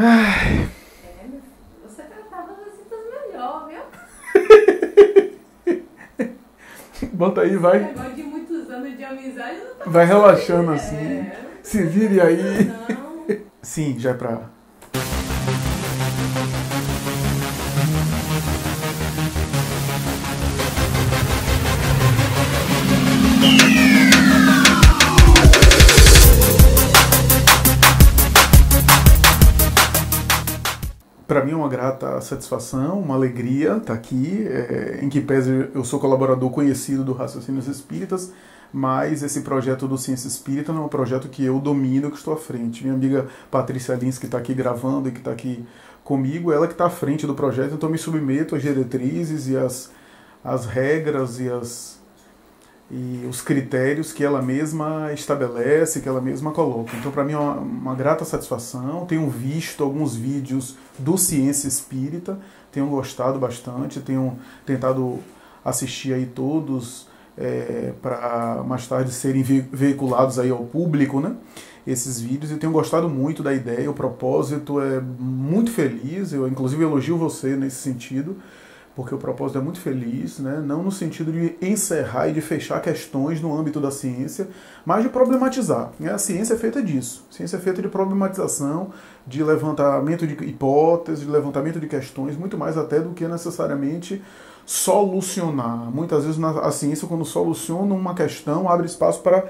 Ai. É, você tratava das citas melhor, viu? Bota aí, vai. Agora de muitos anos de amizade não tá Vai relaxando É, assim. Se vire aí. Não. Sim, já é pra. Para mim é uma grata satisfação, uma alegria estar aqui, é, em que pese eu sou colaborador conhecido do Raciocínios Espíritas, mas esse projeto do Ciência Espírita não é um projeto que eu domino, que estou à frente. Minha amiga Patrícia Lins, que está aqui gravando e que está aqui comigo, ela que está à frente do projeto, então me submeto às diretrizes e às, às regras e, as, e os critérios que ela mesma estabelece, que ela mesma coloca. Então, para mim é uma, uma grata satisfação. Tenho visto alguns vídeos do Ciência Espírita, tenho gostado bastante, tenho tentado assistir aí todos é, para mais tarde serem ve veiculados aí ao público, né? Esses vídeos, eu tenho gostado muito da ideia, o propósito é muito feliz, eu inclusive elogio você nesse sentido, porque o propósito é muito feliz, né? não no sentido de encerrar e de fechar questões no âmbito da ciência, mas de problematizar. Né? A ciência é feita disso. A ciência é feita de problematização, de levantamento de hipóteses, de levantamento de questões, muito mais até do que necessariamente solucionar. Muitas vezes a ciência, quando soluciona uma questão, abre espaço para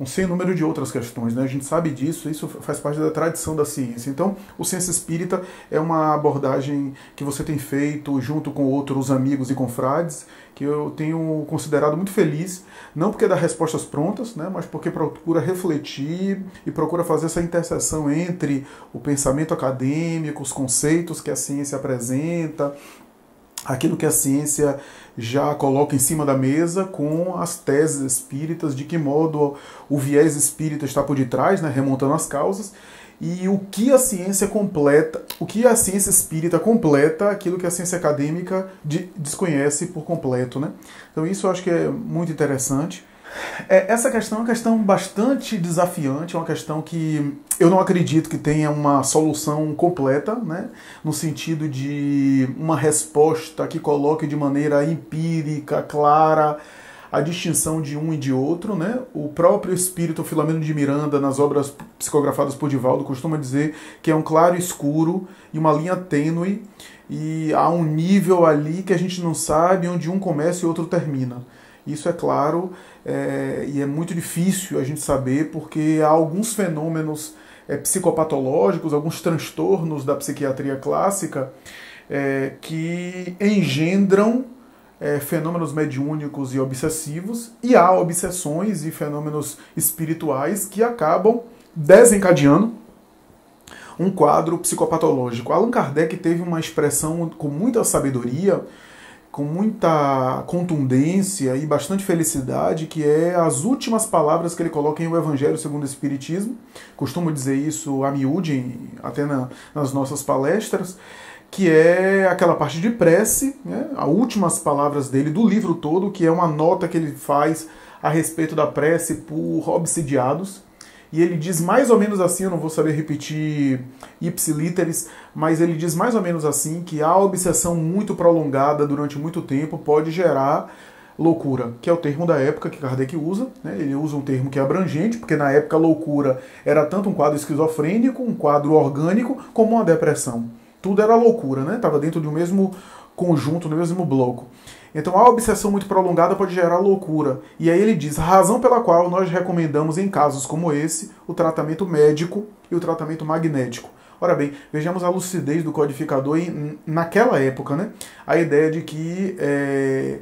um sem número de outras questões. Né? A gente sabe disso, isso faz parte da tradição da ciência. Então, o Ciência Espírita é uma abordagem que você tem feito junto com outros amigos e confrades, que eu tenho considerado muito feliz, não porque dá respostas prontas, né, mas porque procura refletir e procura fazer essa interseção entre o pensamento acadêmico, os conceitos que a ciência apresenta, aquilo que a ciência já coloca em cima da mesa com as teses espíritas, de que modo o viés espírita está por detrás, né, remontando as causas, e o que a ciência completa, o que a ciência espírita completa aquilo que a ciência acadêmica de, desconhece por completo. Né? Então isso eu acho que é muito interessante. É, essa questão é uma questão bastante desafiante, é uma questão que eu não acredito que tenha uma solução completa, né? no sentido de uma resposta que coloque de maneira empírica, clara, a distinção de um e de outro. Né? O próprio espírito Filomeno de Miranda, nas obras psicografadas por Divaldo, costuma dizer que é um claro escuro e uma linha tênue, e há um nível ali que a gente não sabe onde um começa e outro termina. Isso é claro é, e é muito difícil a gente saber porque há alguns fenômenos é, psicopatológicos, alguns transtornos da psiquiatria clássica é, que engendram é, fenômenos mediúnicos e obsessivos, e há obsessões e fenômenos espirituais que acabam desencadeando um quadro psicopatológico. Allan Kardec teve uma expressão com muita sabedoria com muita contundência e bastante felicidade, que é as últimas palavras que ele coloca em O Evangelho segundo o Espiritismo. Costumo dizer isso a miúde, até na, nas nossas palestras, que é aquela parte de prece, né, as últimas palavras dele do livro todo, que é uma nota que ele faz a respeito da prece por obsidiados, e ele diz mais ou menos assim, eu não vou saber repetir ipsiliteris, mas ele diz mais ou menos assim que a obsessão muito prolongada durante muito tempo pode gerar loucura, que é o termo da época que Kardec usa. Né? Ele usa um termo que é abrangente, porque na época loucura era tanto um quadro esquizofrênico, um quadro orgânico, como uma depressão. Tudo era loucura, né? Estava dentro de um mesmo conjunto, no mesmo bloco. Então a obsessão muito prolongada pode gerar loucura. E aí ele diz: razão pela qual nós recomendamos em casos como esse o tratamento médico e o tratamento magnético. Ora bem, vejamos a lucidez do codificador em, naquela época, né? A ideia de que é,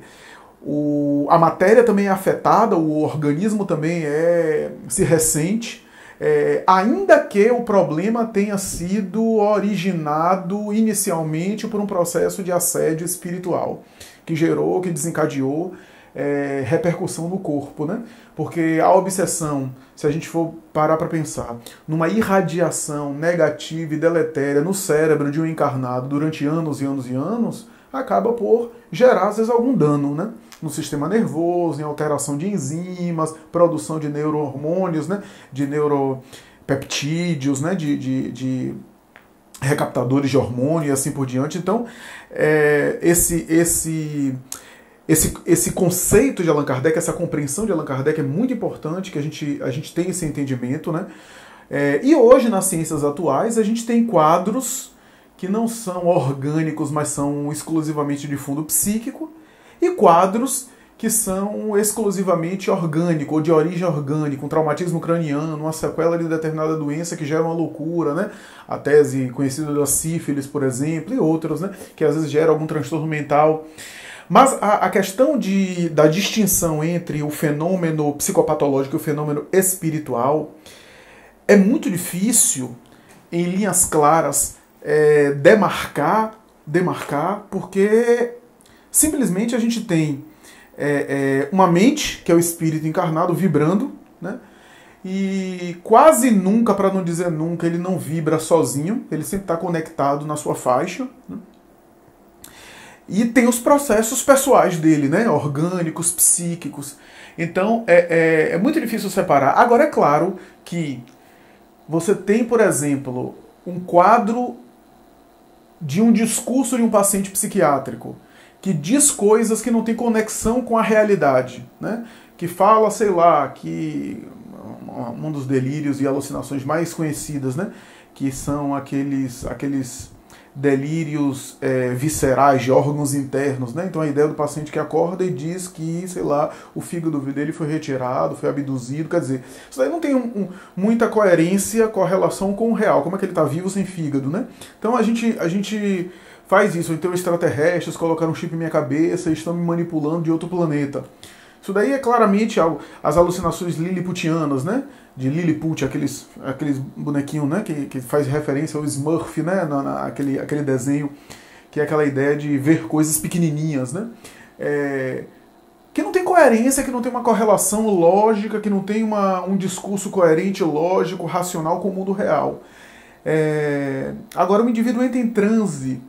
o, a matéria também é afetada, o organismo também é se ressente, é, ainda que o problema tenha sido originado inicialmente por um processo de assédio espiritual que gerou, que desencadeou é, repercussão no corpo, né? Porque a obsessão, se a gente for parar para pensar, numa irradiação negativa e deletéria no cérebro de um encarnado durante anos e anos e anos, acaba por gerar, às vezes, algum dano, né? No sistema nervoso, em alteração de enzimas, produção de neurohormônios, né? De neuropeptídeos, né? de, de, de recaptadores de hormônio e assim por diante. Então, é, esse, esse, esse, esse conceito de Allan Kardec, essa compreensão de Allan Kardec é muito importante que a gente, a gente tenha esse entendimento. Né? É, e hoje, nas ciências atuais, a gente tem quadros que não são orgânicos, mas são exclusivamente de fundo psíquico, e quadros que são exclusivamente orgânicos, ou de origem orgânica, um traumatismo craniano, uma sequela de determinada doença que gera uma loucura, né? A tese conhecida da sífilis, por exemplo, e outros, né? Que às vezes gera algum transtorno mental. Mas a, a questão de, da distinção entre o fenômeno psicopatológico e o fenômeno espiritual é muito difícil, em linhas claras, é, demarcar, demarcar, porque simplesmente a gente tem é, é, uma mente, que é o espírito encarnado, vibrando, né? E quase nunca, para não dizer nunca, ele não vibra sozinho, ele sempre está conectado na sua faixa. Né? E tem os processos pessoais dele, né? Orgânicos, psíquicos. Então é, é, é muito difícil separar. Agora é claro que você tem, por exemplo, um quadro de um discurso de um paciente psiquiátrico que diz coisas que não tem conexão com a realidade, né? que fala, sei lá, que um dos delírios e alucinações mais conhecidas, né? que são aqueles, aqueles delírios é, viscerais de órgãos internos, né? Então a ideia do paciente que acorda e diz que, sei lá, o fígado dele foi retirado, foi abduzido, quer dizer, isso daí não tem um, um, muita coerência com a relação com o real, como é que ele está vivo sem fígado, né? Então a gente, a gente faz isso. Então extraterrestres colocaram um chip em minha cabeça e estão me manipulando de outro planeta. Isso daí é claramente algo, as alucinações liliputianas, né? De Lilliput, aqueles, aqueles bonequinhos, né? Que, que faz referência ao Smurf, né? Na, na, aquele, aquele desenho, que é aquela ideia de ver coisas pequenininhas, né? É, que não tem coerência, que não tem uma correlação lógica, que não tem uma, um discurso coerente, lógico, racional com o mundo real. É, agora o indivíduo entra em transe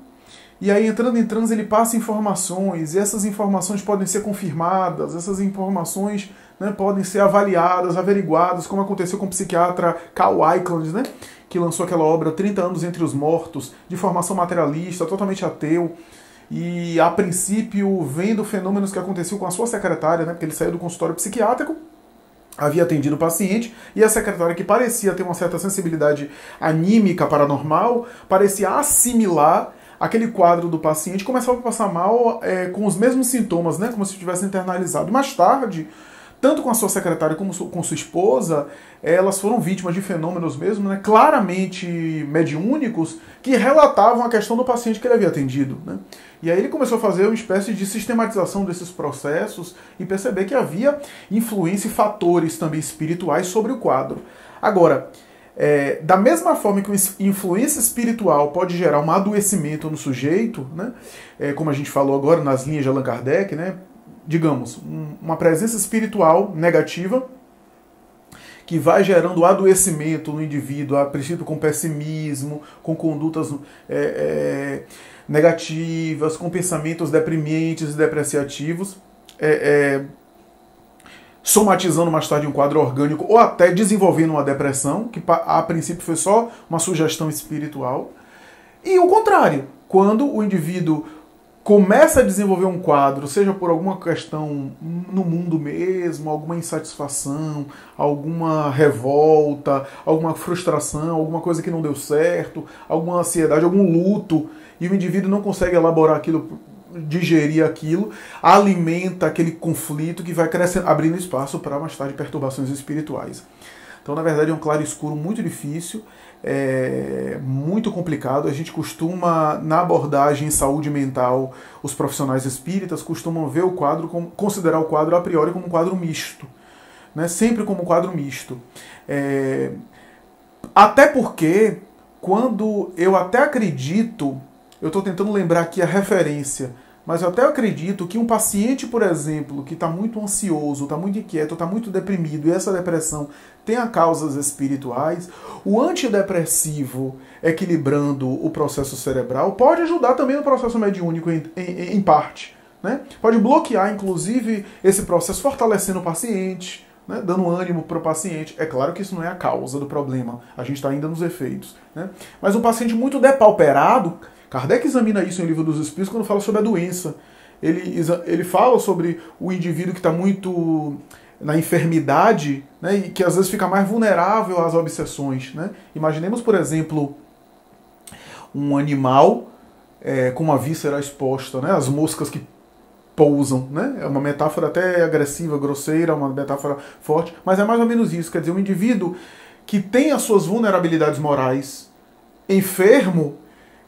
e aí, entrando em transe, ele passa informações, e essas informações podem ser confirmadas, essas informações né, podem ser avaliadas, averiguadas, como aconteceu com o psiquiatra Carl Icahn, né, que lançou aquela obra 30 anos entre os mortos, de formação materialista, totalmente ateu, e a princípio vendo fenômenos que aconteceu com a sua secretária, né, porque ele saiu do consultório psiquiátrico, havia atendido o paciente e a secretária, que parecia ter uma certa sensibilidade anímica paranormal, parecia assimilar aquele quadro do paciente começava a passar mal é, com os mesmos sintomas, né, como se tivesse internalizado. Mais tarde, tanto com a sua secretária como com sua esposa, elas foram vítimas de fenômenos mesmo, né, claramente mediúnicos, que relatavam a questão do paciente que ele havia atendido. Né. E aí ele começou a fazer uma espécie de sistematização desses processos e perceber que havia influência e fatores também espirituais sobre o quadro. Agora, é, da mesma forma que influência espiritual pode gerar um adoecimento no sujeito, né, é, como a gente falou agora nas linhas de Allan Kardec, né, digamos, um, uma presença espiritual negativa que vai gerando adoecimento no indivíduo, a princípio com pessimismo, com condutas é, é negativas, com pensamentos deprimentes e depreciativos. Somatizando mais tarde um quadro orgânico ou até desenvolvendo uma depressão, que a princípio foi só uma sugestão espiritual. E o contrário, quando o indivíduo começa a desenvolver um quadro, seja por alguma questão no mundo mesmo, alguma insatisfação, alguma revolta, alguma frustração, alguma coisa que não deu certo, alguma ansiedade, algum luto, e o indivíduo não consegue elaborar aquilo digerir aquilo, alimenta aquele conflito que vai crescendo, abrindo espaço para mais tarde perturbações espirituais. Então, na verdade, é um claro escuro muito difícil, é muito complicado. A gente costuma, na abordagem em saúde mental, os profissionais espíritas costumam ver o quadro, como, considerar o quadro a priori como um quadro misto, né? sempre como um quadro misto. É, até porque, quando eu até acredito eu estou tentando lembrar aqui a referência, mas eu até acredito que um paciente, por exemplo, que está muito ansioso, está muito inquieto, está muito deprimido e essa depressão tenha causas espirituais, o antidepressivo equilibrando o processo cerebral pode ajudar também no processo mediúnico em, em, em parte. Né? Pode bloquear, inclusive, esse processo, fortalecendo o paciente, né, dando ânimo para o paciente. É claro que isso não é a causa do problema, a gente está ainda nos efeitos. Né? Mas um paciente muito depauperado, Kardec examina isso no livro dos Espíritos quando fala sobre a doença. Ele, ele fala sobre o indivíduo que está muito na enfermidade né, e que às vezes fica mais vulnerável às obsessões. Né? Imaginemos, por exemplo, um animal é, com uma víscera exposta, né? as moscas que pousam, né? É uma metáfora até agressiva, grosseira, uma metáfora forte, mas é mais ou menos isso. Quer dizer, um indivíduo que tem as suas vulnerabilidades morais enfermo,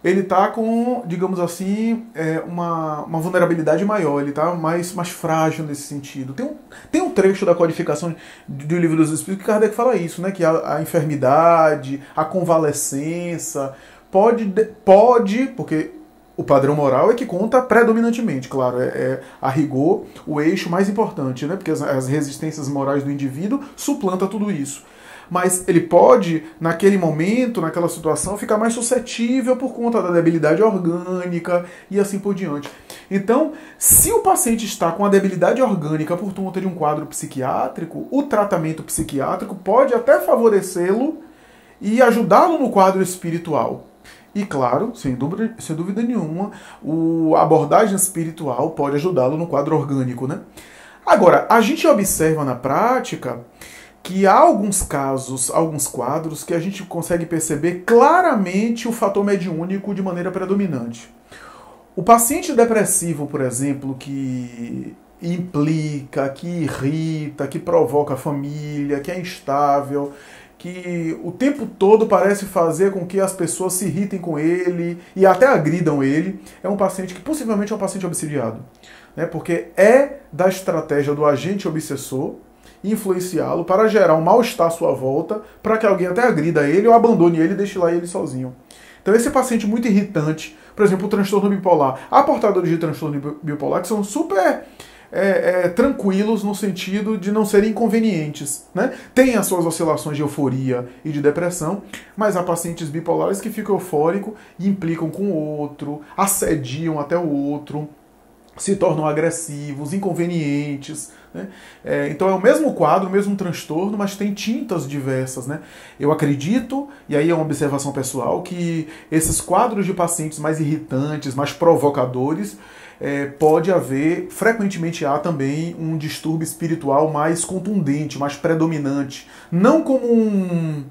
ele está com, digamos assim, é, uma, uma vulnerabilidade maior, ele está mais, mais frágil nesse sentido. Tem um, tem um trecho da codificação do Livro dos Espíritos que Kardec fala isso, né? que a, a enfermidade, a convalescença, pode, pode, porque o padrão moral é que conta predominantemente, claro, é, é, a rigor o eixo mais importante, né? Porque as, as resistências morais do indivíduo suplanta tudo isso. Mas ele pode, naquele momento, naquela situação, ficar mais suscetível por conta da debilidade orgânica e assim por diante. Então, se o paciente está com a debilidade orgânica por conta de um quadro psiquiátrico, o tratamento psiquiátrico pode até favorecê-lo e ajudá-lo no quadro espiritual. E claro, sem dúvida, sem dúvida nenhuma, o, a abordagem espiritual pode ajudá-lo no quadro orgânico. Né? Agora, a gente observa na prática que há alguns casos, alguns quadros, que a gente consegue perceber claramente o fator mediúnico de maneira predominante. O paciente depressivo, por exemplo, que implica, que irrita, que provoca a família, que é instável, que o tempo todo parece fazer com que as pessoas se irritem com ele e até agridam ele, é um paciente que possivelmente é um paciente obsidiado. Né? Porque é da estratégia do agente obsessor influenciá-lo para gerar um mal-estar à sua volta, para que alguém até agrida ele ou abandone ele e deixe lá ele sozinho. Então esse paciente muito irritante, por exemplo, o transtorno bipolar. Há portadores de transtorno bipolar que são super é, é, tranquilos no sentido de não serem inconvenientes. Né? Tem as suas oscilações de euforia e de depressão, mas há pacientes bipolares que ficam eufóricos e implicam com o outro, assediam até o outro, se tornam agressivos, inconvenientes. Né? É, então é o mesmo quadro, o mesmo transtorno, mas tem tintas diversas. Né? Eu acredito, e aí é uma observação pessoal, que esses quadros de pacientes mais irritantes, mais provocadores, é, pode haver, frequentemente há também um distúrbio espiritual mais contundente, mais predominante. Não como um,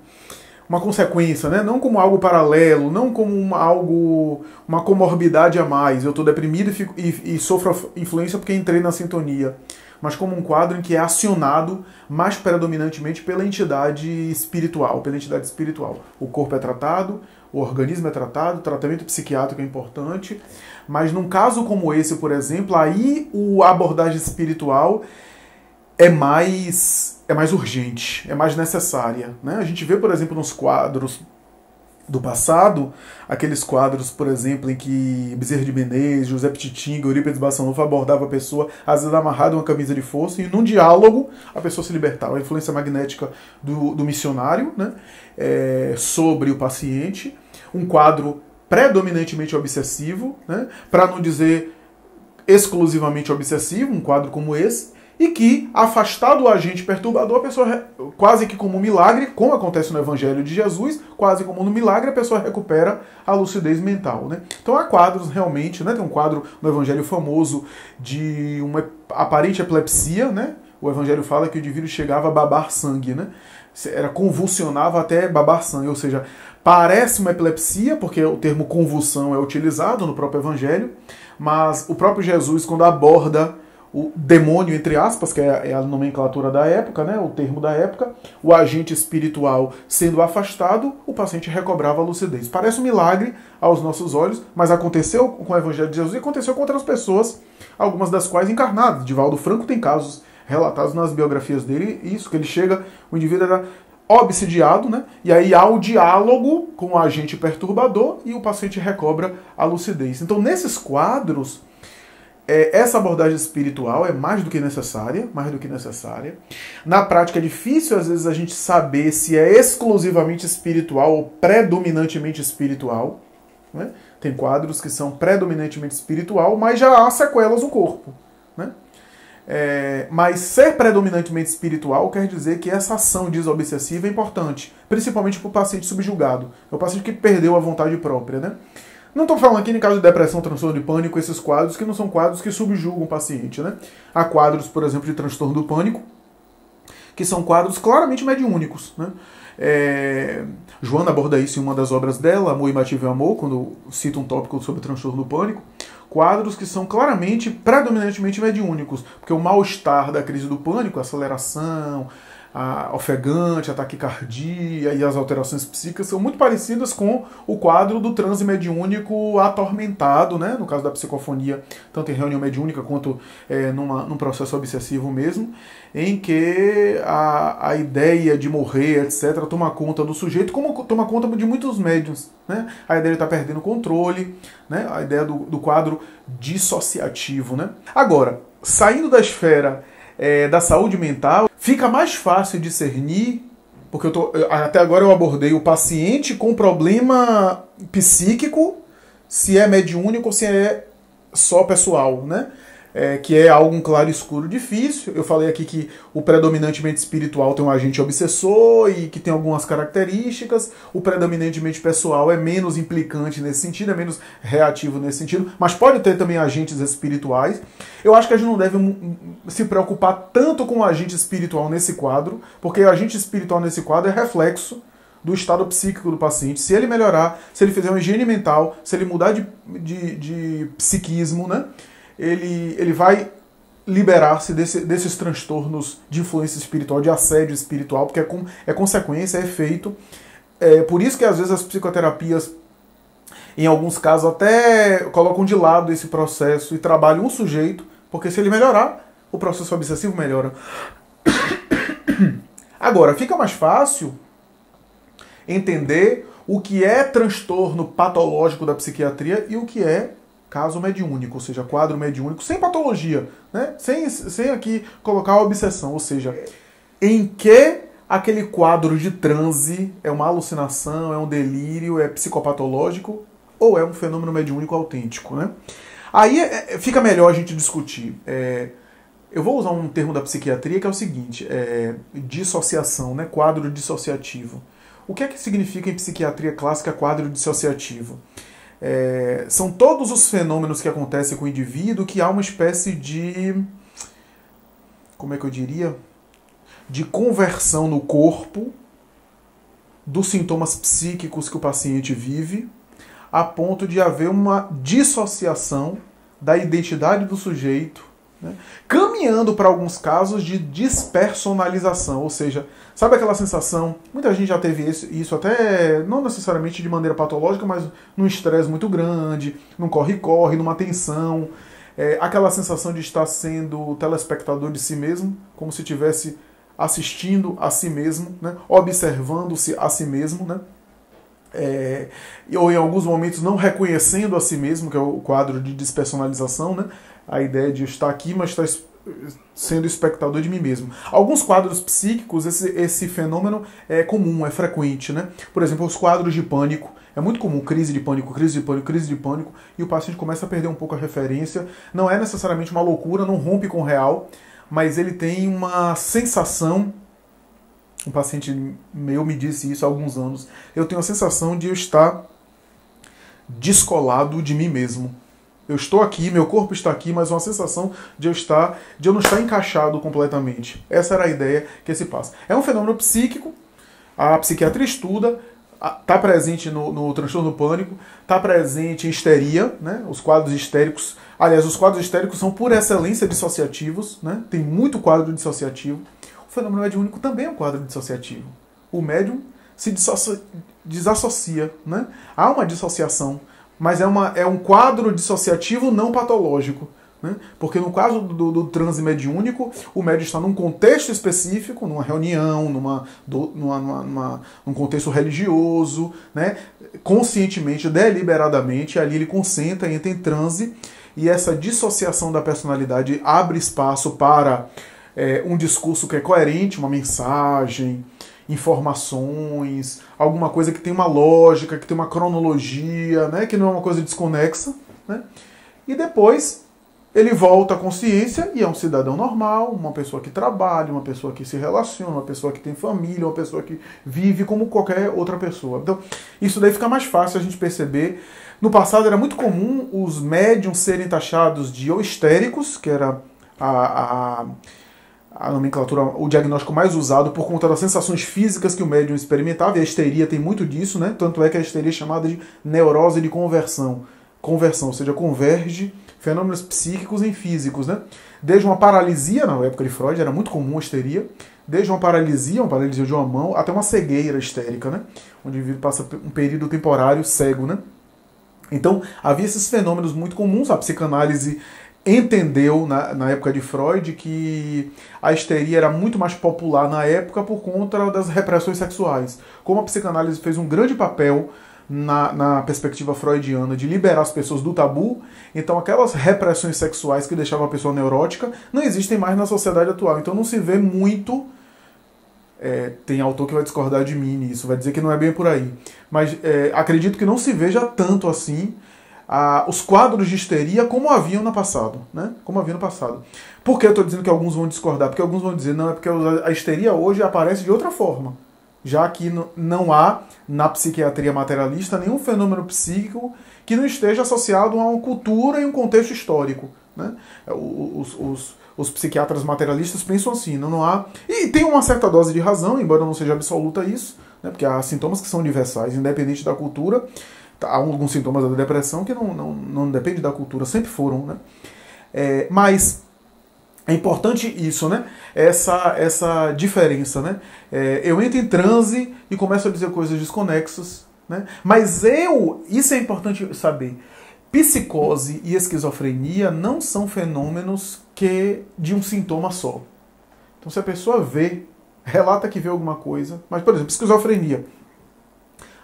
uma consequência, né? não como algo paralelo, não como uma, algo, uma comorbidade a mais. Eu estou deprimido e, fico, e, e sofro influência porque entrei na sintonia mas como um quadro em que é acionado mais predominantemente pela entidade espiritual, pela entidade espiritual. O corpo é tratado, o organismo é tratado, o tratamento psiquiátrico é importante, mas num caso como esse, por exemplo, aí a abordagem espiritual é mais é mais urgente, é mais necessária. Né? A gente vê, por exemplo, nos quadros do passado, aqueles quadros, por exemplo, em que Bezerra de Menezes, José Ptitinga, Eurípides Bassanufo abordava a pessoa, às vezes amarrada uma camisa de força, e num diálogo a pessoa se libertava. A influência magnética do, do missionário né, é, sobre o paciente, um quadro predominantemente obsessivo, né, para não dizer exclusivamente obsessivo, um quadro como esse, e que, afastado o agente perturbador, a pessoa, quase que como um milagre, como acontece no Evangelho de Jesus, quase como no milagre, a pessoa recupera a lucidez mental. Né? Então há quadros realmente, né? tem um quadro no Evangelho famoso de uma aparente epilepsia, né? o Evangelho fala que o indivíduo chegava a babar sangue, né? era convulsionava até babar sangue, ou seja, parece uma epilepsia, porque o termo convulsão é utilizado no próprio Evangelho, mas o próprio Jesus, quando aborda o demônio, entre aspas, que é a nomenclatura da época, né, o termo da época, o agente espiritual sendo afastado, o paciente recobrava a lucidez. Parece um milagre aos nossos olhos, mas aconteceu com o Evangelho de Jesus e aconteceu com outras pessoas, algumas das quais encarnadas. Divaldo Franco tem casos relatados nas biografias dele, isso, que ele chega, o indivíduo era obsidiado, né? E aí há o diálogo com o agente perturbador e o paciente recobra a lucidez. Então, nesses quadros, é, essa abordagem espiritual é mais do que necessária, mais do que necessária. Na prática é difícil às vezes a gente saber se é exclusivamente espiritual ou predominantemente espiritual. Né? Tem quadros que são predominantemente espiritual, mas já há sequelas no corpo. Né? É, mas ser predominantemente espiritual quer dizer que essa ação desobsessiva é importante, principalmente para o paciente subjugado, é o paciente que perdeu a vontade própria, né? Não estou falando aqui em caso de depressão, transtorno de pânico, esses quadros que não são quadros que subjugam o paciente, né? Há quadros, por exemplo, de transtorno do pânico, que são quadros claramente mediúnicos, né? É, Joana aborda isso em uma das obras dela, Amor Imbatível Amor, quando cita um tópico sobre transtorno do pânico quadros que são claramente, predominantemente mediúnicos, porque o mal-estar da crise do pânico, aceleração, a ofegante, a taquicardia e as alterações psíquicas são muito parecidas com o quadro do transe mediúnico atormentado, né? no caso da psicofonia, tanto em reunião mediúnica quanto é, numa, num processo obsessivo mesmo, em que a, a ideia de morrer, etc., toma conta do sujeito, como toma conta de muitos médiums. Né? A ideia de estar perdendo o controle, né? a ideia do, do quadro dissociativo. Né? Agora, saindo da esfera é, da saúde mental, fica mais fácil discernir, porque eu tô, até agora eu abordei o paciente com problema psíquico, se é mediúnico ou se é só pessoal, né? É, que é algo um claro escuro difícil. Eu falei aqui que o predominantemente espiritual tem um agente obsessor e que tem algumas características. O predominantemente pessoal é menos implicante nesse sentido, é menos reativo nesse sentido, mas pode ter também agentes espirituais. Eu acho que a gente não deve se preocupar tanto com o agente espiritual nesse quadro, porque o agente espiritual nesse quadro é reflexo do estado psíquico do paciente. Se ele melhorar, se ele fizer uma higiene mental, se ele mudar de, de, de psiquismo, né? Ele, ele vai liberar-se desse, desses transtornos de influência espiritual, de assédio espiritual, porque é, com, é consequência, é efeito. É por isso que às vezes as psicoterapias, em alguns casos, até colocam de lado esse processo e trabalham um sujeito, porque se ele melhorar, o processo obsessivo melhora. Agora, fica mais fácil entender o que é transtorno patológico da psiquiatria e o que é caso mediúnico, ou seja, quadro mediúnico, sem patologia, né? sem, sem aqui colocar a obsessão, ou seja, em que aquele quadro de transe é uma alucinação, é um delírio, é psicopatológico ou é um fenômeno mediúnico autêntico. Né? Aí é, é, fica melhor a gente discutir. É, eu vou usar um termo da psiquiatria que é o seguinte: é, dissociação, né? quadro dissociativo. O que é que significa em psiquiatria clássica quadro dissociativo? É, são todos os fenômenos que acontecem com o indivíduo que há uma espécie de. Como é que eu diria? De conversão no corpo dos sintomas psíquicos que o paciente vive, a ponto de haver uma dissociação da identidade do sujeito né? Caminhando para alguns casos de despersonalização, ou seja, sabe aquela sensação? Muita gente já teve isso, isso até não necessariamente de maneira patológica, mas num estresse muito grande, num corre-corre, numa tensão. É, aquela sensação de estar sendo telespectador de si mesmo, como se estivesse assistindo a si mesmo, né? observando-se a si mesmo, né? É, ou em alguns momentos não reconhecendo a si mesmo, que é o quadro de despersonalização, né? A ideia de estar aqui, mas estar sendo espectador de mim mesmo. Alguns quadros psíquicos, esse, esse fenômeno é comum, é frequente, né? Por exemplo, os quadros de pânico. É muito comum, crise de pânico, crise de pânico, crise de pânico, e o paciente começa a perder um pouco a referência. Não é necessariamente uma loucura, não rompe com o real, mas ele tem uma sensação. Um paciente meu me disse isso há alguns anos. Eu tenho a sensação de eu estar descolado de mim mesmo. Eu estou aqui, meu corpo está aqui, mas uma sensação de eu estar, de eu não estar encaixado completamente. Essa era a ideia que se passa. É um fenômeno psíquico, a psiquiatria estuda, está presente no, no transtorno do pânico, está presente em histeria, né? os quadros histéricos. Aliás, os quadros histéricos são por excelência dissociativos, né? tem muito quadro dissociativo. O fenômeno mediúnico também é um quadro dissociativo. O médium se dissocia, desassocia, né? há uma dissociação mas é, uma, é um quadro dissociativo não patológico. Né? Porque no caso do, do transe mediúnico, o médium está num contexto específico, numa reunião, numa, do, numa, numa, numa, num contexto religioso, né? conscientemente, deliberadamente, ali ele concentra, entra em transe, e essa dissociação da personalidade abre espaço para é, um discurso que é coerente, uma mensagem, informações, alguma coisa que tem uma lógica, que tem uma cronologia, né, que não é uma coisa desconexa, né? E depois ele volta à consciência e é um cidadão normal, uma pessoa que trabalha, uma pessoa que se relaciona, uma pessoa que tem família, uma pessoa que vive como qualquer outra pessoa. Então, isso daí fica mais fácil a gente perceber. No passado era muito comum os médiums serem taxados de ou histéricos, que era a, a, a nomenclatura, o diagnóstico mais usado por conta das sensações físicas que o médium experimentava, e a histeria tem muito disso, né? Tanto é que a histeria é chamada de neurose de conversão. Conversão, ou seja, converge fenômenos psíquicos em físicos, né? Desde uma paralisia, na época de Freud, era muito comum a histeria, desde uma paralisia, uma paralisia de uma mão, até uma cegueira histérica, né? Onde o indivíduo passa um período temporário cego, né? Então, havia esses fenômenos muito comuns, a psicanálise entendeu na, na, época de Freud que a histeria era muito mais popular na época por conta das repressões sexuais. Como a psicanálise fez um grande papel na, na, perspectiva freudiana de liberar as pessoas do tabu, então aquelas repressões sexuais que deixavam a pessoa neurótica não existem mais na sociedade atual. Então não se vê muito. É, tem autor que vai discordar de mim nisso, vai dizer que não é bem por aí. Mas é, acredito que não se veja tanto assim a, os quadros de histeria como haviam no passado. Né? Como havia no passado. Por que eu estou dizendo que alguns vão discordar? Porque alguns vão dizer, não, é porque a histeria hoje aparece de outra forma já que não há na psiquiatria materialista nenhum fenômeno psíquico que não esteja associado a uma cultura e um contexto histórico. Né? Os, os, os psiquiatras materialistas pensam assim, não, não há. E tem uma certa dose de razão, embora não seja absoluta isso, né? porque há sintomas que são universais, independente da cultura. Há alguns sintomas da depressão que não, não, não depende da cultura, sempre foram. Né? É, mas é importante isso, né? Essa, essa diferença, né? É, eu entro em transe e começo a dizer coisas desconexas, né? Mas eu, isso é importante saber. Psicose e esquizofrenia não são fenômenos que de um sintoma só. Então, se a pessoa vê, relata que vê alguma coisa, mas, por exemplo, esquizofrenia.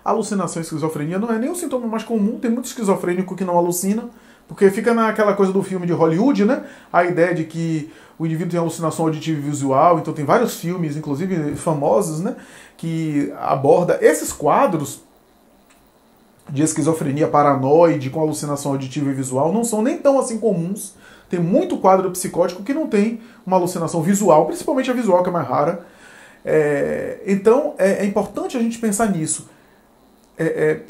Alucinação e esquizofrenia não é nem o sintoma mais comum, tem muito esquizofrênico que não alucina, porque fica naquela coisa do filme de Hollywood, né? A ideia de que o indivíduo tem alucinação auditiva e visual, então tem vários filmes, inclusive famosos, né? Que aborda esses quadros de esquizofrenia paranoide com alucinação auditiva e visual não são nem tão assim comuns. Tem muito quadro psicótico que não tem uma alucinação visual, principalmente a visual, que é mais rara. É, então é, é, importante a gente pensar nisso. É, é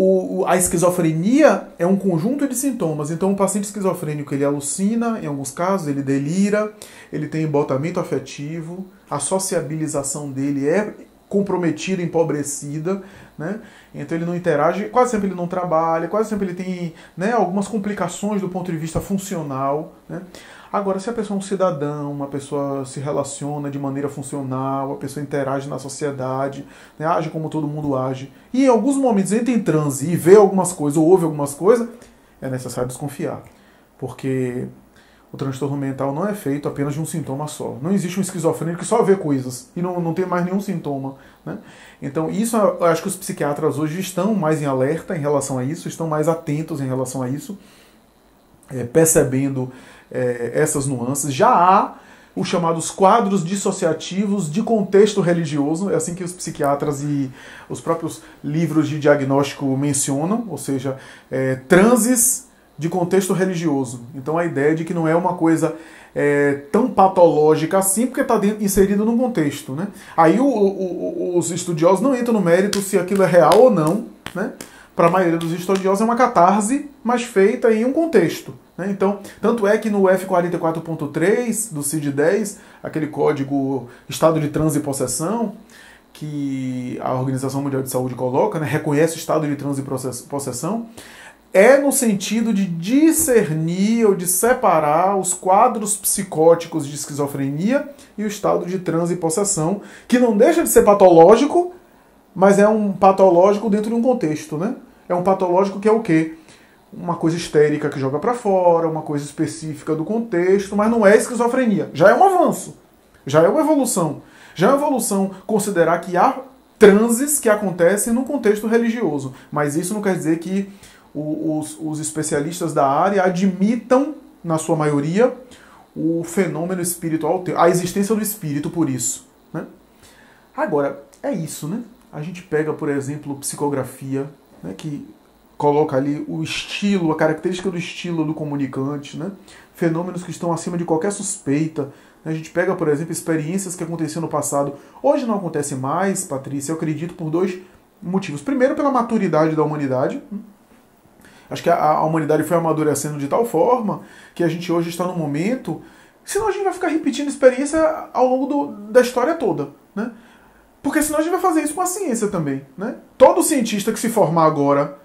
o, a esquizofrenia é um conjunto de sintomas. Então, o paciente esquizofrênico ele alucina, em alguns casos, ele delira, ele tem embotamento afetivo, a sociabilização dele é comprometida, empobrecida, né? Então ele não interage, quase sempre ele não trabalha, quase sempre ele tem né, algumas complicações do ponto de vista funcional, né? Agora, se a pessoa é um cidadão, uma pessoa se relaciona de maneira funcional, a pessoa interage na sociedade, né, age como todo mundo age, e em alguns momentos entra em transe e vê algumas coisas ou ouve algumas coisas, é necessário desconfiar. Porque o transtorno mental não é feito apenas de um sintoma só. Não existe um esquizofrênico que só vê coisas e não, não tem mais nenhum sintoma. Né? Então, isso eu acho que os psiquiatras hoje estão mais em alerta em relação a isso, estão mais atentos em relação a isso, é, percebendo é, essas nuances. Já há os chamados quadros dissociativos de contexto religioso, é assim que os psiquiatras e os próprios livros de diagnóstico mencionam, ou seja, é, transes de contexto religioso. Então a ideia de que não é uma coisa é, tão patológica assim, porque está inserido num contexto. Né? Aí o, o, os estudiosos não entram no mérito se aquilo é real ou não. Né? Para a maioria dos estudiosos é uma catarse, mas feita em um contexto. Né? Então, tanto é que no F44.3 do CID-10, aquele código estado de transe e possessão, que a Organização Mundial de Saúde coloca, né, reconhece o estado de transe e possessão, é no sentido de discernir ou de separar os quadros psicóticos de esquizofrenia e o estado de transe e possessão, que não deixa de ser patológico, mas é um patológico dentro de um contexto, né? É um patológico que é o quê? Uma coisa histérica que joga para fora, uma coisa específica do contexto, mas não é esquizofrenia. Já é um avanço, já é uma evolução. Já é uma evolução considerar que há transes que acontecem no contexto religioso, mas isso não quer dizer que os, os especialistas da área admitam, na sua maioria, o fenômeno espiritual, a existência do espírito por isso. Né? Agora, é isso, né? A gente pega, por exemplo, psicografia, né, que coloca ali o estilo, a característica do estilo do comunicante, né? fenômenos que estão acima de qualquer suspeita. A gente pega, por exemplo, experiências que aconteciam no passado. Hoje não acontece mais, Patrícia, eu acredito por dois motivos. Primeiro, pela maturidade da humanidade. Acho que a, humanidade foi amadurecendo de tal forma que a gente hoje está num momento. Senão a gente vai ficar repetindo experiência ao longo do, da história toda. Né? Porque senão a gente vai fazer isso com a ciência também. Né? Todo cientista que se formar agora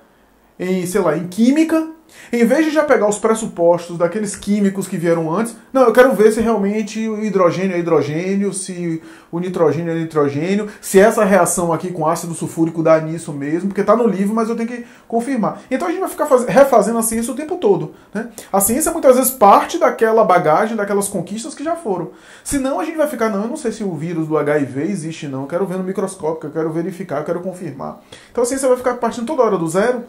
em, sei lá, em química, em vez de já pegar os pressupostos daqueles químicos que vieram antes, não, eu quero ver se realmente o hidrogênio é hidrogênio, se o nitrogênio é nitrogênio, se essa reação aqui com ácido sulfúrico dá nisso mesmo, porque está no livro, mas eu tenho que confirmar. Então a gente vai ficar faz... refazendo a ciência o tempo todo. Né? A ciência muitas vezes parte daquela bagagem, daquelas conquistas que já foram. Senão a gente vai ficar, não, eu não sei se o vírus do HIV existe, não, eu quero ver no microscópio, eu quero verificar, eu quero confirmar. Então a ciência vai ficar partindo toda hora do zero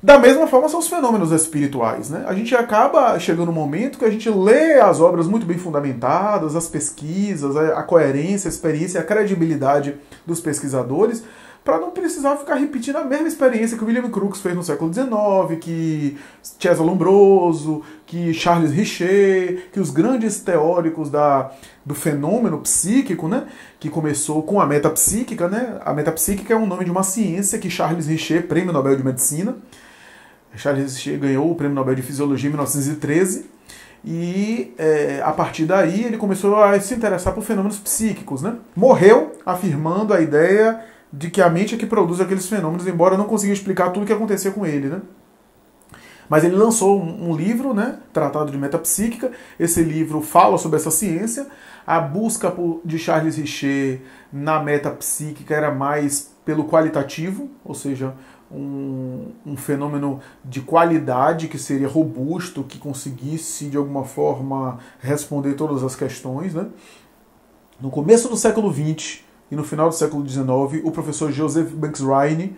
da mesma forma são os fenômenos espirituais. Né? A gente acaba chegando um momento que a gente lê as obras muito bem fundamentadas, as pesquisas, a coerência, a experiência, a credibilidade dos pesquisadores, para não precisar ficar repetindo a mesma experiência que o William Crookes fez no século XIX, que César Lombroso, que Charles Richer, que os grandes teóricos da, do fenômeno psíquico, né, que começou com a metapsíquica. Né? A metapsíquica é um nome de uma ciência que Charles Richer, prêmio Nobel de Medicina, Charles Richer ganhou o Prêmio Nobel de Fisiologia em 1913 e é, a partir daí ele começou a se interessar por fenômenos psíquicos. Né? Morreu afirmando a ideia de que a mente é que produz aqueles fenômenos, embora não conseguia explicar tudo o que acontecia com ele. Né? Mas ele lançou um, livro, né, Tratado de Metapsíquica. Esse livro fala sobre essa ciência. A busca de Charles Richer na metapsíquica era mais pelo qualitativo, ou seja, um, um, fenômeno de qualidade que seria robusto, que conseguisse de alguma forma responder todas as questões. Né? No começo do século XX e no final do século XIX, o professor Joseph Banks Ryan,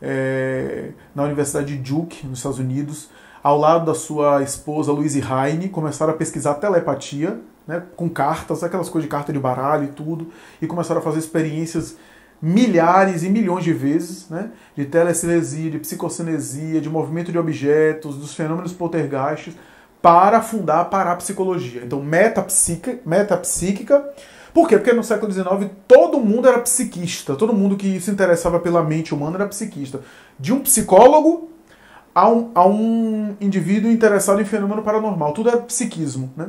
é, na Universidade de Duke, nos Estados Unidos, ao lado da sua esposa Louise Heine, começaram a pesquisar telepatia, né, com cartas, aquelas coisas de carta de baralho e tudo, e começaram a fazer experiências milhares e milhões de vezes, né, de telecinesia, de psicocinesia, de movimento de objetos, dos fenômenos poltergeistes, para fundar a parapsicologia. Então, metapsíquica, metapsíquica por quê? Porque no século XIX todo mundo era psiquista, todo mundo que se interessava pela mente humana era psiquista. De um psicólogo a um, a um indivíduo interessado em fenômeno paranormal, tudo é psiquismo, né?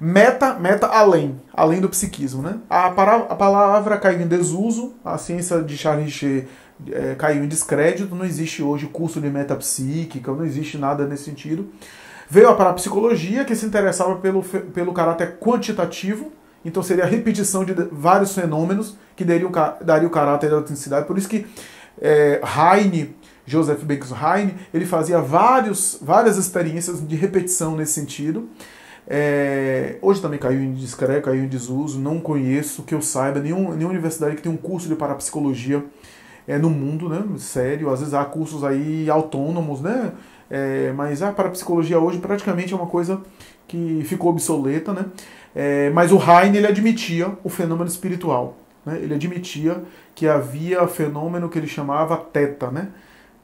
Meta, meta além, além do psiquismo. Né? A, para, a palavra caiu em desuso, a ciência de Charles Richer é, caiu em descrédito, não existe hoje curso de metapsíquica, não existe nada nesse sentido. Veio a parapsicologia, que se interessava pelo, pelo caráter quantitativo, então seria a repetição de vários fenômenos que daria o, daria o caráter da autenticidade. Por isso que é, Heine, Joseph Banks Heine, ele fazia vários, várias experiências de repetição nesse sentido. É, hoje também caiu em descrédito, caiu em desuso, não conheço, que eu saiba, nenhum, nenhuma universidade que tem um curso de parapsicologia é, no mundo, né? Sério, às vezes há cursos aí autônomos, né? É, mas a parapsicologia hoje praticamente é uma coisa que ficou obsoleta, né? É, mas o Heine ele admitia o fenômeno espiritual. Né? Ele admitia que havia fenômeno que ele chamava teta, né?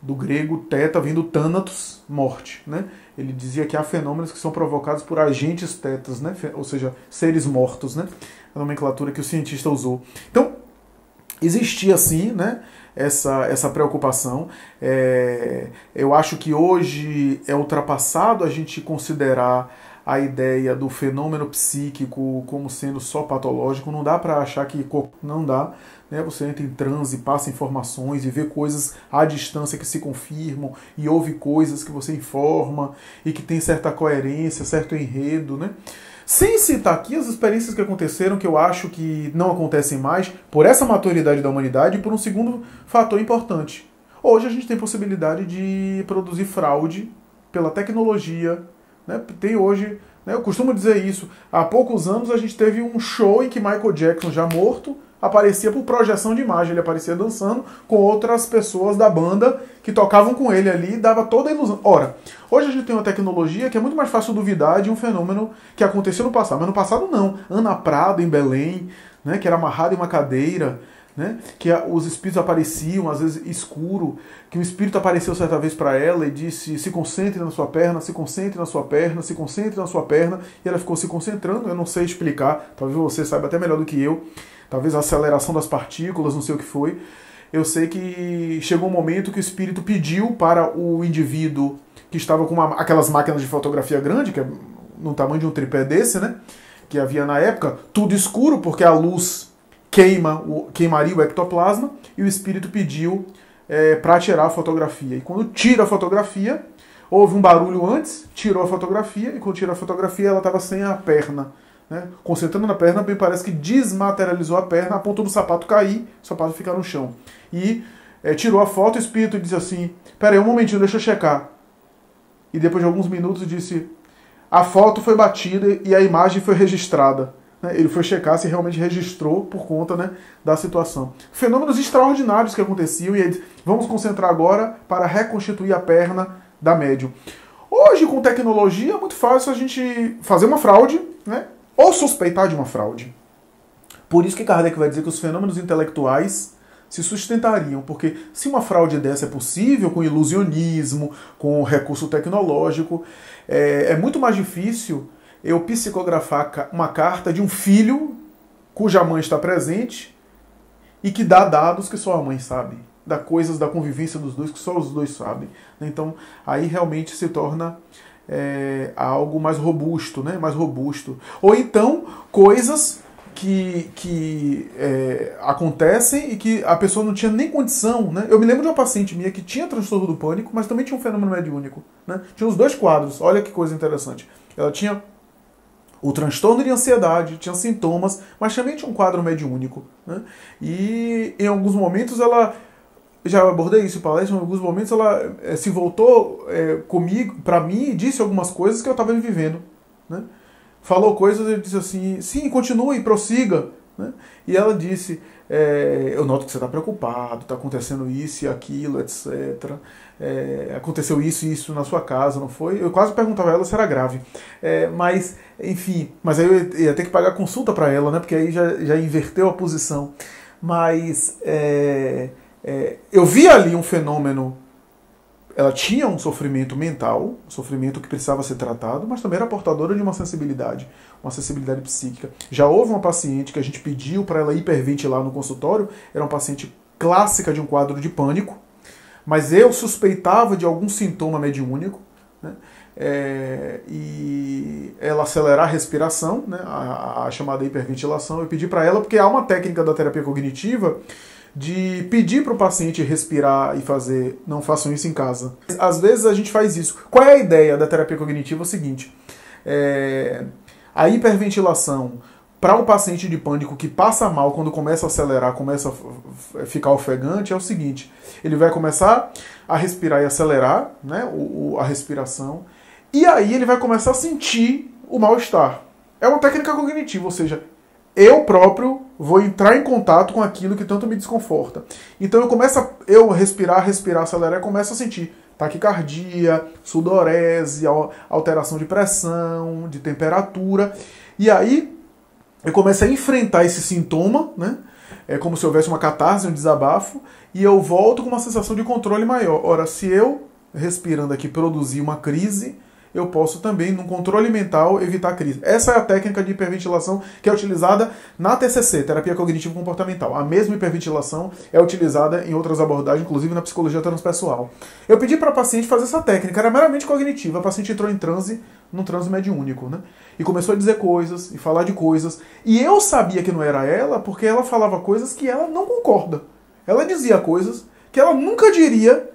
do grego teta vindo thanatos, morte. Né? Ele dizia que há fenômenos que são provocados por agentes tetas, né? ou seja, seres mortos, né? a nomenclatura que o cientista usou. Então, existia sim né? essa, essa preocupação. É, eu acho que hoje é ultrapassado a gente considerar a ideia do fenômeno psíquico como sendo só patológico, não dá para achar que não dá. Né? Você entra em transe, passa informações e vê coisas à distância que se confirmam e ouve coisas que você informa e que tem certa coerência, certo enredo, né? Sem citar aqui as experiências que aconteceram, que eu acho que não acontecem mais, por essa maturidade da humanidade e por um segundo fator importante. Hoje a gente tem possibilidade de produzir fraude pela tecnologia, né? Tem hoje, né, eu costumo dizer isso, há poucos anos a gente teve um show em que Michael Jackson, já morto, aparecia por projeção de imagem, ele aparecia dançando com outras pessoas da banda que tocavam com ele ali e dava toda a ilusão. Ora, hoje a gente tem uma tecnologia que é muito mais fácil duvidar de um fenômeno que aconteceu no passado, mas no passado não. Ana Prado em Belém, né, que era amarrada em uma cadeira, né? que os espíritos apareciam, às vezes escuro, que um espírito apareceu certa vez para ela e disse: se concentre na sua perna, se concentre na sua perna, se concentre na sua perna, e ela ficou se concentrando. Eu não sei explicar, talvez você saiba até melhor do que eu, talvez a aceleração das partículas, não sei o que foi. Eu sei que chegou um momento que o espírito pediu para o indivíduo que estava com uma, aquelas máquinas de fotografia grande, que é no tamanho de um tripé desse, né? Que havia na época, tudo escuro, porque a luz queima, queimaria o ectoplasma, e o espírito pediu é, para tirar a fotografia. E quando tira a fotografia, houve um barulho antes, tirou a fotografia, e quando tirou a fotografia, ela estava sem a perna. Né? Concentrando na perna, bem parece que desmaterializou a perna, a ponto do sapato cair, o sapato ficar no chão. E é, tirou a foto, o espírito disse assim: Peraí, um momentinho, deixa eu checar. E depois de alguns minutos disse: A foto foi batida e a imagem foi registrada. Né? Ele foi checar se realmente registrou por conta né, da situação. Fenômenos extraordinários que aconteciam e vamos concentrar agora para reconstituir a perna da médium. Hoje, com tecnologia, é muito fácil a gente fazer uma fraude, né? Ou suspeitar de uma fraude. Por isso que Kardec vai dizer que os fenômenos intelectuais se sustentariam, porque se uma fraude dessa é possível com ilusionismo, com recurso tecnológico, é, é muito mais difícil eu psicografar uma carta de um filho cuja mãe está presente e que dá dados que só a mãe sabe, dá coisas da convivência dos dois que só os dois sabem. Então aí realmente se torna é, algo mais robusto, né? mais robusto. Ou então coisas que, que é, acontecem e que a pessoa não tinha nem condição. Né? Eu me lembro de uma paciente minha que tinha transtorno do pânico, mas também tinha um fenômeno mediúnico. Né? Tinha os dois quadros, olha que coisa interessante. Ela tinha o transtorno de ansiedade, tinha sintomas, mas também tinha um quadro mediúnico. Né? E em alguns momentos ela, já abordei isso em palestra, em alguns momentos ela é, se voltou é, comigo, para mim, e disse algumas coisas que eu estava vivendo. Né? Falou coisas e disse assim, sim, continue, prossiga. Né? E ela disse, é, eu noto que você está preocupado, está acontecendo isso e aquilo, etc aconteceu isso e isso na sua casa, não foi? Eu quase perguntava a ela se era grave. Mas, enfim, mas aí eu ia ter que pagar consulta para ela, né? Porque aí já, já inverteu a posição. Mas é, é, eu vi ali um fenômeno. Ela tinha um sofrimento mental, um sofrimento que precisava ser tratado, mas também era portadora de uma sensibilidade, uma sensibilidade psíquica. Já houve uma paciente que a gente pediu para ela hiperventilar no consultório, era uma paciente clássica de um quadro de pânico, mas eu suspeitava de algum sintoma mediúnico, né? É, e ela acelerar a respiração, né? a, a chamada hiperventilação. Eu pedi para ela, porque há uma técnica da terapia cognitiva de pedir para o paciente respirar e fazer, não façam isso em casa. Às vezes a gente faz isso. Qual é a ideia da terapia cognitiva? É o seguinte: é, a hiperventilação para um paciente de pânico que passa mal quando começa a acelerar, começa a ficar ofegante, é o seguinte: ele vai começar a respirar e acelerar né, o, a respiração, e aí ele vai começar a sentir o mal-estar. É uma técnica cognitiva, ou seja, eu próprio vou entrar em contato com aquilo que tanto me desconforta. Então eu começo a eu respirar, respirar, acelerar, começo a sentir taquicardia, sudorese, alteração de pressão, de temperatura. E aí eu começo a enfrentar esse sintoma, né? É como se houvesse uma catarse, um desabafo, e eu volto com uma sensação de controle maior. Ora, se eu, respirando aqui, produzir uma crise, eu posso também, num controle mental, evitar a crise. Essa é a técnica de hiperventilação que é utilizada na TCC, Terapia Cognitivo Comportamental. A mesma hiperventilação é utilizada em outras abordagens, inclusive na psicologia transpessoal. Eu pedi para a paciente fazer essa técnica, era meramente cognitiva. A paciente entrou em transe, num transe mediúnico, né? E começou a dizer coisas, e falar de coisas. E eu sabia que não era ela, porque ela falava coisas que ela não concorda. Ela dizia coisas que ela nunca diria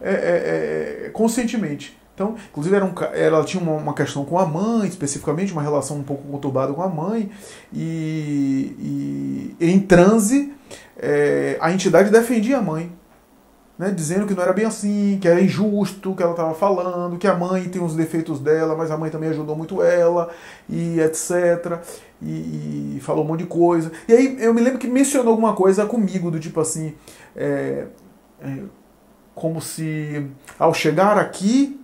é, é, é, conscientemente. Então, inclusive, era um, ela tinha uma, uma, questão com a mãe, especificamente, uma relação um pouco conturbada com a mãe, e, e em transe, é, a entidade defendia a mãe, né, dizendo que não era bem assim, que era injusto que ela estava falando, que a mãe tem os defeitos dela, mas a mãe também ajudou muito ela, e etc. E, e falou um monte de coisa. E aí eu me lembro que mencionou alguma coisa comigo, do tipo assim, é, é, como se ao chegar aqui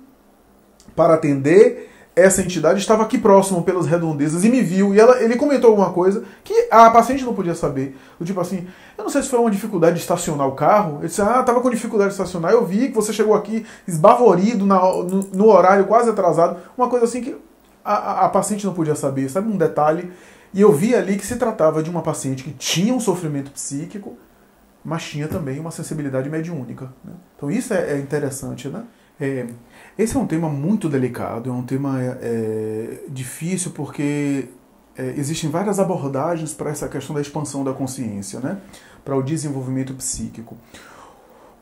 para atender, essa entidade estava aqui próximo pelas redondezas e me viu e ela, ele comentou alguma coisa que a paciente não podia saber. Do tipo assim, eu não sei se foi uma dificuldade de estacionar o carro. Ele disse, ah, tava com dificuldade de estacionar. Eu vi que você chegou aqui esbavorido na, no, no, horário quase atrasado. Uma coisa assim que a, a, a paciente não podia saber, sabe? Um detalhe. E eu vi ali que se tratava de uma paciente que tinha um sofrimento psíquico, mas tinha também uma sensibilidade mediúnica. Né? Então isso é, é interessante, né? É, esse é um tema muito delicado, é um tema é, difícil porque é, existem várias abordagens para essa questão da expansão da consciência, né? para o desenvolvimento psíquico.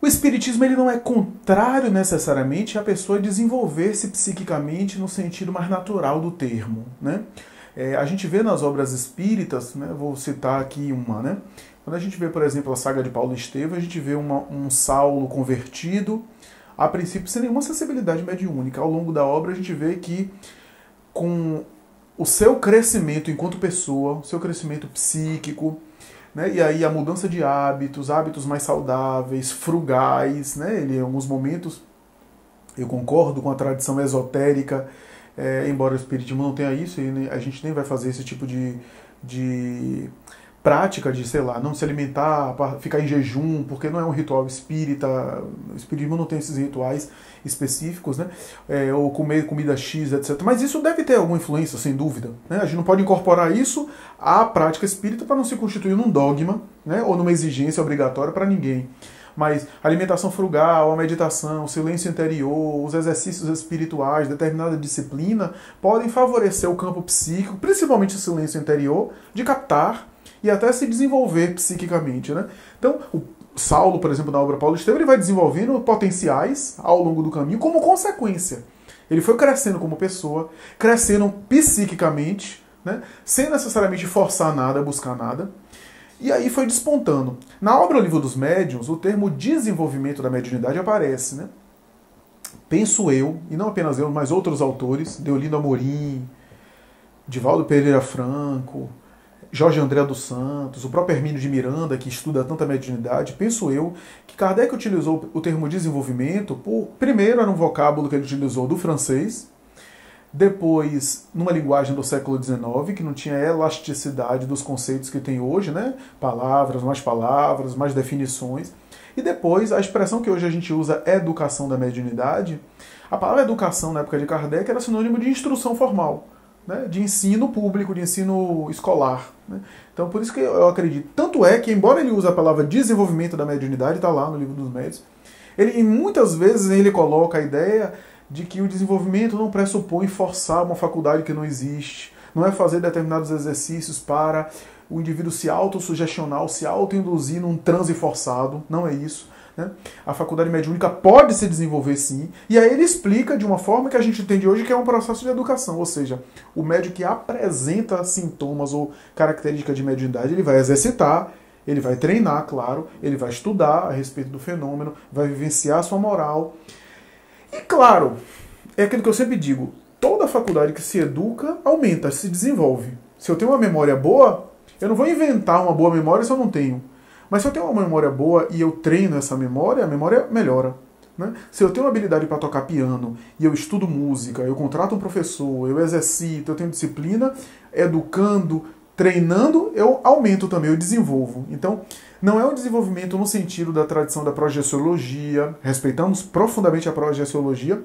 O espiritismo ele não é contrário necessariamente a pessoa desenvolver-se psiquicamente no sentido mais natural do termo. Né? É, a gente vê nas obras espíritas, né, vou citar aqui uma, né? quando a gente vê, por exemplo, a saga de Paulo Estevam, a gente vê uma, um Saulo convertido, a princípio sem nenhuma sensibilidade mediúnica. Ao longo da obra a gente vê que com o seu crescimento enquanto pessoa, o seu crescimento psíquico, né, e aí a mudança de hábitos, hábitos mais saudáveis, frugais, né, ele em alguns momentos, eu concordo com a tradição esotérica, é, embora o Espiritismo não tenha isso, e a gente nem vai fazer esse tipo de, de prática de, sei lá, não se alimentar, ficar em jejum, porque não é um ritual espírita, o espiritismo não tem esses rituais específicos, né? É, ou comer comida X, etc. Mas isso deve ter alguma influência, sem dúvida. Né? A gente não pode incorporar isso à prática espírita para não se constituir num dogma, né? ou numa exigência obrigatória para ninguém. Mas alimentação frugal, a meditação, o silêncio interior, os exercícios espirituais, determinada disciplina podem favorecer o campo psíquico, principalmente o silêncio interior, de captar e até se desenvolver psiquicamente. Né? Então, o Saulo, por exemplo, na obra Paulo Estevam, ele vai desenvolvendo potenciais ao longo do caminho como consequência. Ele foi crescendo como pessoa, crescendo psiquicamente, né? sem necessariamente forçar nada, buscar nada. E aí foi despontando. Na obra O Livro dos Médiuns, o termo desenvolvimento da mediunidade aparece. Né? Penso eu, e não apenas eu, mas outros autores, Deolindo Amorim, Divaldo Pereira Franco, Jorge André dos Santos, o próprio Hermínio de Miranda, que estuda tanta mediunidade, penso eu que Kardec utilizou o termo desenvolvimento, por, primeiro era um vocábulo que ele utilizou do francês, depois numa linguagem do século XIX, que não tinha elasticidade dos conceitos que tem hoje, né? palavras, mais palavras, mais definições, e depois a expressão que hoje a gente usa, educação da mediunidade, a palavra educação na época de Kardec era sinônimo de instrução formal né, de ensino público, de ensino escolar. Né? Então, por isso que eu acredito. Tanto é que, embora ele use a palavra desenvolvimento da mediunidade, está lá no livro dos médios, ele muitas vezes ele coloca a ideia de que o desenvolvimento não pressupõe forçar uma faculdade que não existe, não é fazer determinados exercícios para o indivíduo se autossugestionar, se autoinduzir num transe forçado, não é isso. Né? A faculdade mediúnica pode se desenvolver sim, e aí ele explica de uma forma que a gente entende hoje que é um processo de educação, ou seja, o médico que apresenta sintomas ou características de mediunidade, ele vai exercitar, ele vai treinar, claro, ele vai estudar a respeito do fenômeno, vai vivenciar sua moral. E claro, é aquilo que eu sempre digo, toda faculdade que se educa aumenta, se desenvolve. Se eu tenho uma memória boa, eu não vou inventar uma boa memória se eu não tenho. Mas se eu tenho uma memória boa e eu treino essa memória, a memória melhora. Né? Se eu tenho habilidade para tocar piano e eu estudo música, eu contrato um professor, eu exercito, eu tenho disciplina, educando, treinando, eu aumento também, eu desenvolvo. Então, não é um desenvolvimento no sentido da tradição da projeciologia, respeitamos profundamente a projeciologia,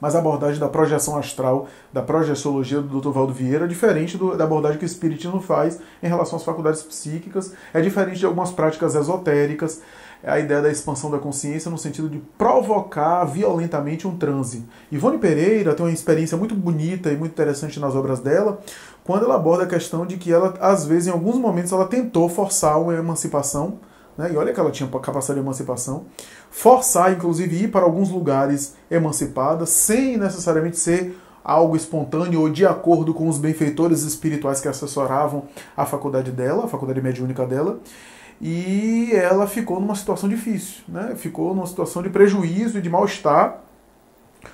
mas a abordagem da projeção astral, da projeciologia do Dr. Valdo Vieira é diferente do, da abordagem que o Espiritismo faz em relação às faculdades psíquicas, é diferente de algumas práticas esotéricas, é a ideia da expansão da consciência no sentido de provocar violentamente um transe. Ivone Pereira tem uma experiência muito bonita e muito interessante nas obras dela, quando ela aborda a questão de que ela, às vezes, em alguns momentos, ela tentou forçar uma emancipação, né? e olha que ela tinha capacidade de emancipação, forçar, inclusive, ir para alguns lugares emancipadas, sem necessariamente ser algo espontâneo ou de acordo com os benfeitores espirituais que assessoravam a faculdade dela, a faculdade mediúnica dela, e ela ficou numa situação difícil, né? ficou numa situação de prejuízo e de mal-estar,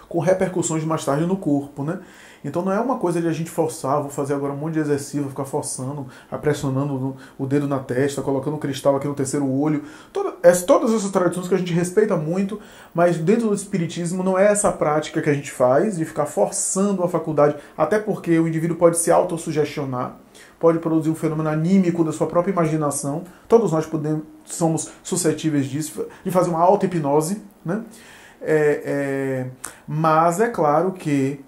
com repercussões mais tarde no corpo, né? Então não é uma coisa de a gente forçar, vou fazer agora um monte de exercício, vou ficar forçando, pressionando o dedo na testa, colocando um cristal aqui no terceiro olho. Toda, todas essas tradições que a gente respeita muito, mas dentro do espiritismo não é essa prática que a gente faz de ficar forçando a faculdade, até porque o indivíduo pode se autossugestionar, pode produzir um fenômeno anímico da sua própria imaginação. Todos nós podemos, somos suscetíveis disso, de fazer uma auto-hipnose, né? É, é, mas é claro que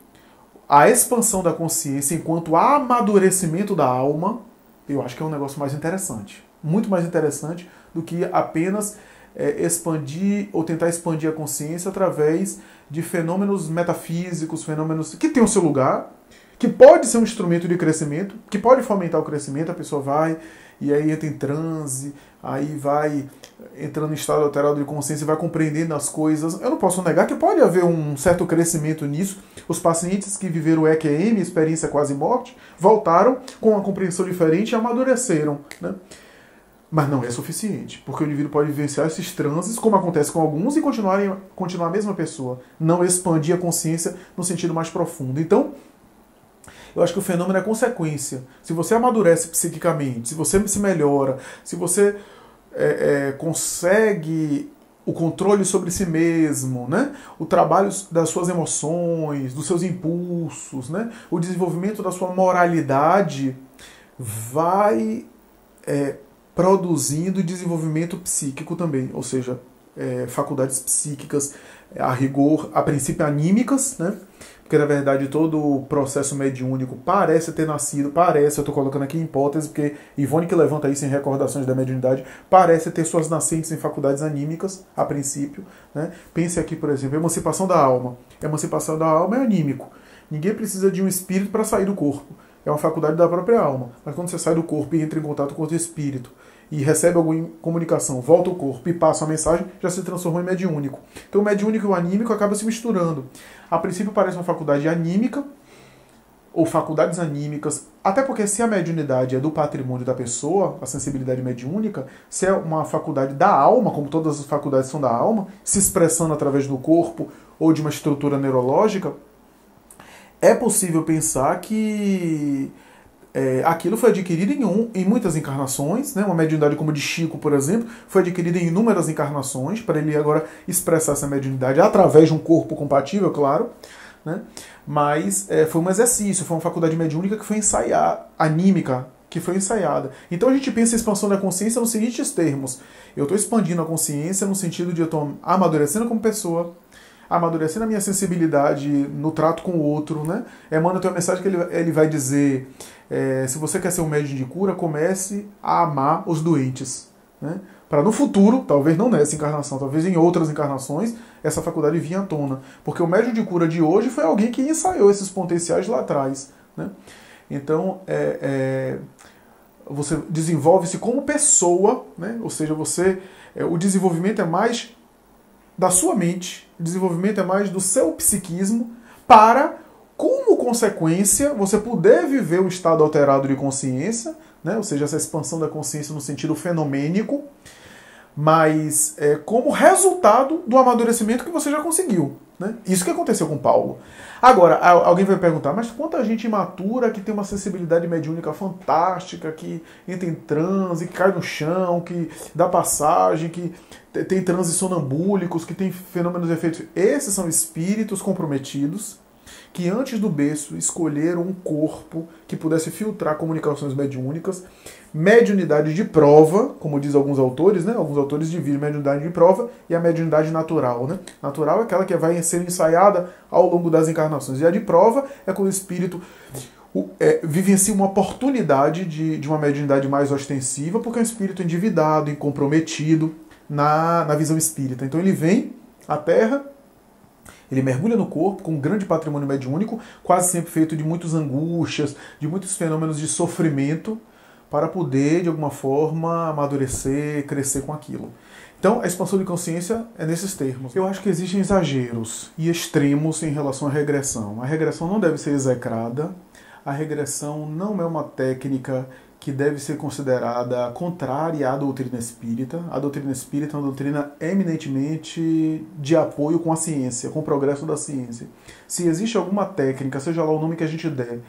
a expansão da consciência enquanto amadurecimento da alma, eu acho que é um negócio mais interessante. Muito mais interessante do que apenas é, expandir ou tentar expandir a consciência através de fenômenos metafísicos, fenômenos que têm o seu lugar, que pode ser um instrumento de crescimento, que pode fomentar o crescimento, a pessoa vai e aí entra em transe, aí vai entrando em estado alterado de consciência vai compreendendo as coisas. Eu não posso negar que pode haver um certo crescimento nisso. Os pacientes que viveram o EQM, experiência quase morte, voltaram com uma compreensão diferente e amadureceram. Né? Mas não é suficiente, porque o indivíduo pode vivenciar esses transes, como acontece com alguns, e continuar, continuar a mesma pessoa. Não expandir a consciência no sentido mais profundo. Então, eu acho que o fenômeno é consequência. Se você amadurece psiquicamente, se você se melhora, se você é, é, consegue o controle sobre si mesmo, né? o trabalho das suas emoções, dos seus impulsos, né? o desenvolvimento da sua moralidade, vai é, produzindo desenvolvimento psíquico também, ou seja, é, faculdades psíquicas, a rigor, a princípio anímicas, né? Porque na verdade todo o processo mediúnico parece ter nascido, parece, eu estou colocando aqui em hipótese, porque Ivone que levanta isso em recordações da mediunidade, parece ter suas nascentes em faculdades anímicas, a princípio. Né? Pense aqui, por exemplo, emancipação da alma. Emancipação da alma é anímico. Ninguém precisa de um espírito para sair do corpo. É uma faculdade da própria alma. Mas quando você sai do corpo e entra em contato com o espírito, e recebe alguma comunicação, volta ao corpo e passa a mensagem, já se transformou em mediúnico. Então o mediúnico e o anímico acabam se misturando. A princípio parece uma faculdade anímica, ou faculdades anímicas, até porque se a mediunidade é do patrimônio da pessoa, a sensibilidade mediúnica, se é uma faculdade da alma, como todas as faculdades são da alma, se expressando através do corpo ou de uma estrutura neurológica, é possível pensar que é, aquilo foi adquirido em, um, em muitas encarnações, né? uma mediunidade como a de Chico, por exemplo, foi adquirida em inúmeras encarnações, para ele agora expressar essa mediunidade através de um corpo compatível, claro. Né? Mas é, foi um exercício, foi uma faculdade mediúnica que foi ensaiada, anímica, que foi ensaiada. Então a gente pensa em expansão da consciência nos seguintes termos: eu estou expandindo a consciência no sentido de eu estou amadurecendo como pessoa, amadurecendo a minha sensibilidade no trato com o outro, né? Emmanuel tem uma mensagem que ele, ele vai dizer: é, se você quer ser um médico de cura, comece a amar os doentes, né? Para no futuro, talvez não nessa encarnação, talvez em outras encarnações, essa faculdade vinha à tona. Porque o médico de cura de hoje foi alguém que ensaiou esses potenciais lá atrás, né? Então, é, é, você desenvolve-se como pessoa, né? ou seja, você é, o desenvolvimento é mais da sua mente, o desenvolvimento é mais do seu psiquismo para, como consequência, você poder viver um estado alterado de consciência, né? ou seja, essa expansão da consciência no sentido fenomênico, mas é, como resultado do amadurecimento que você já conseguiu. Né? Isso que aconteceu com Paulo. Agora, alguém vai perguntar, mas quanta gente imatura que tem uma sensibilidade mediúnica fantástica, que entra em transe, que cai no chão, que dá passagem, que tem transes sonambúlicos, que tem fenômenos de efeitos. Esses são espíritos comprometidos que antes do berço escolheram um corpo que pudesse filtrar comunicações mediúnicas, mediunidade de prova, como diz alguns autores, né? Alguns autores dividem mediunidade de prova e a mediunidade natural, né? Natural é aquela que vai ser ensaiada ao longo das encarnações. E a de prova é quando o espírito é, vivencia uma oportunidade de, de uma mediunidade mais ostensiva, porque é um espírito endividado, incomprometido na, na visão espírita. Então ele vem à Terra ele mergulha no corpo com um grande patrimônio mediúnico, quase sempre feito de muitas angústias, de muitos fenômenos de sofrimento, para poder, de alguma forma, amadurecer, crescer com aquilo. Então, a expansão de consciência é nesses termos. Eu acho que existem exageros e extremos em relação à regressão. A regressão não deve ser execrada, a regressão não é uma técnica que deve ser considerada contrária à doutrina espírita. A doutrina espírita é uma doutrina eminentemente de apoio com a ciência, com o progresso da ciência. Se existe alguma técnica, seja lá o nome que a gente der,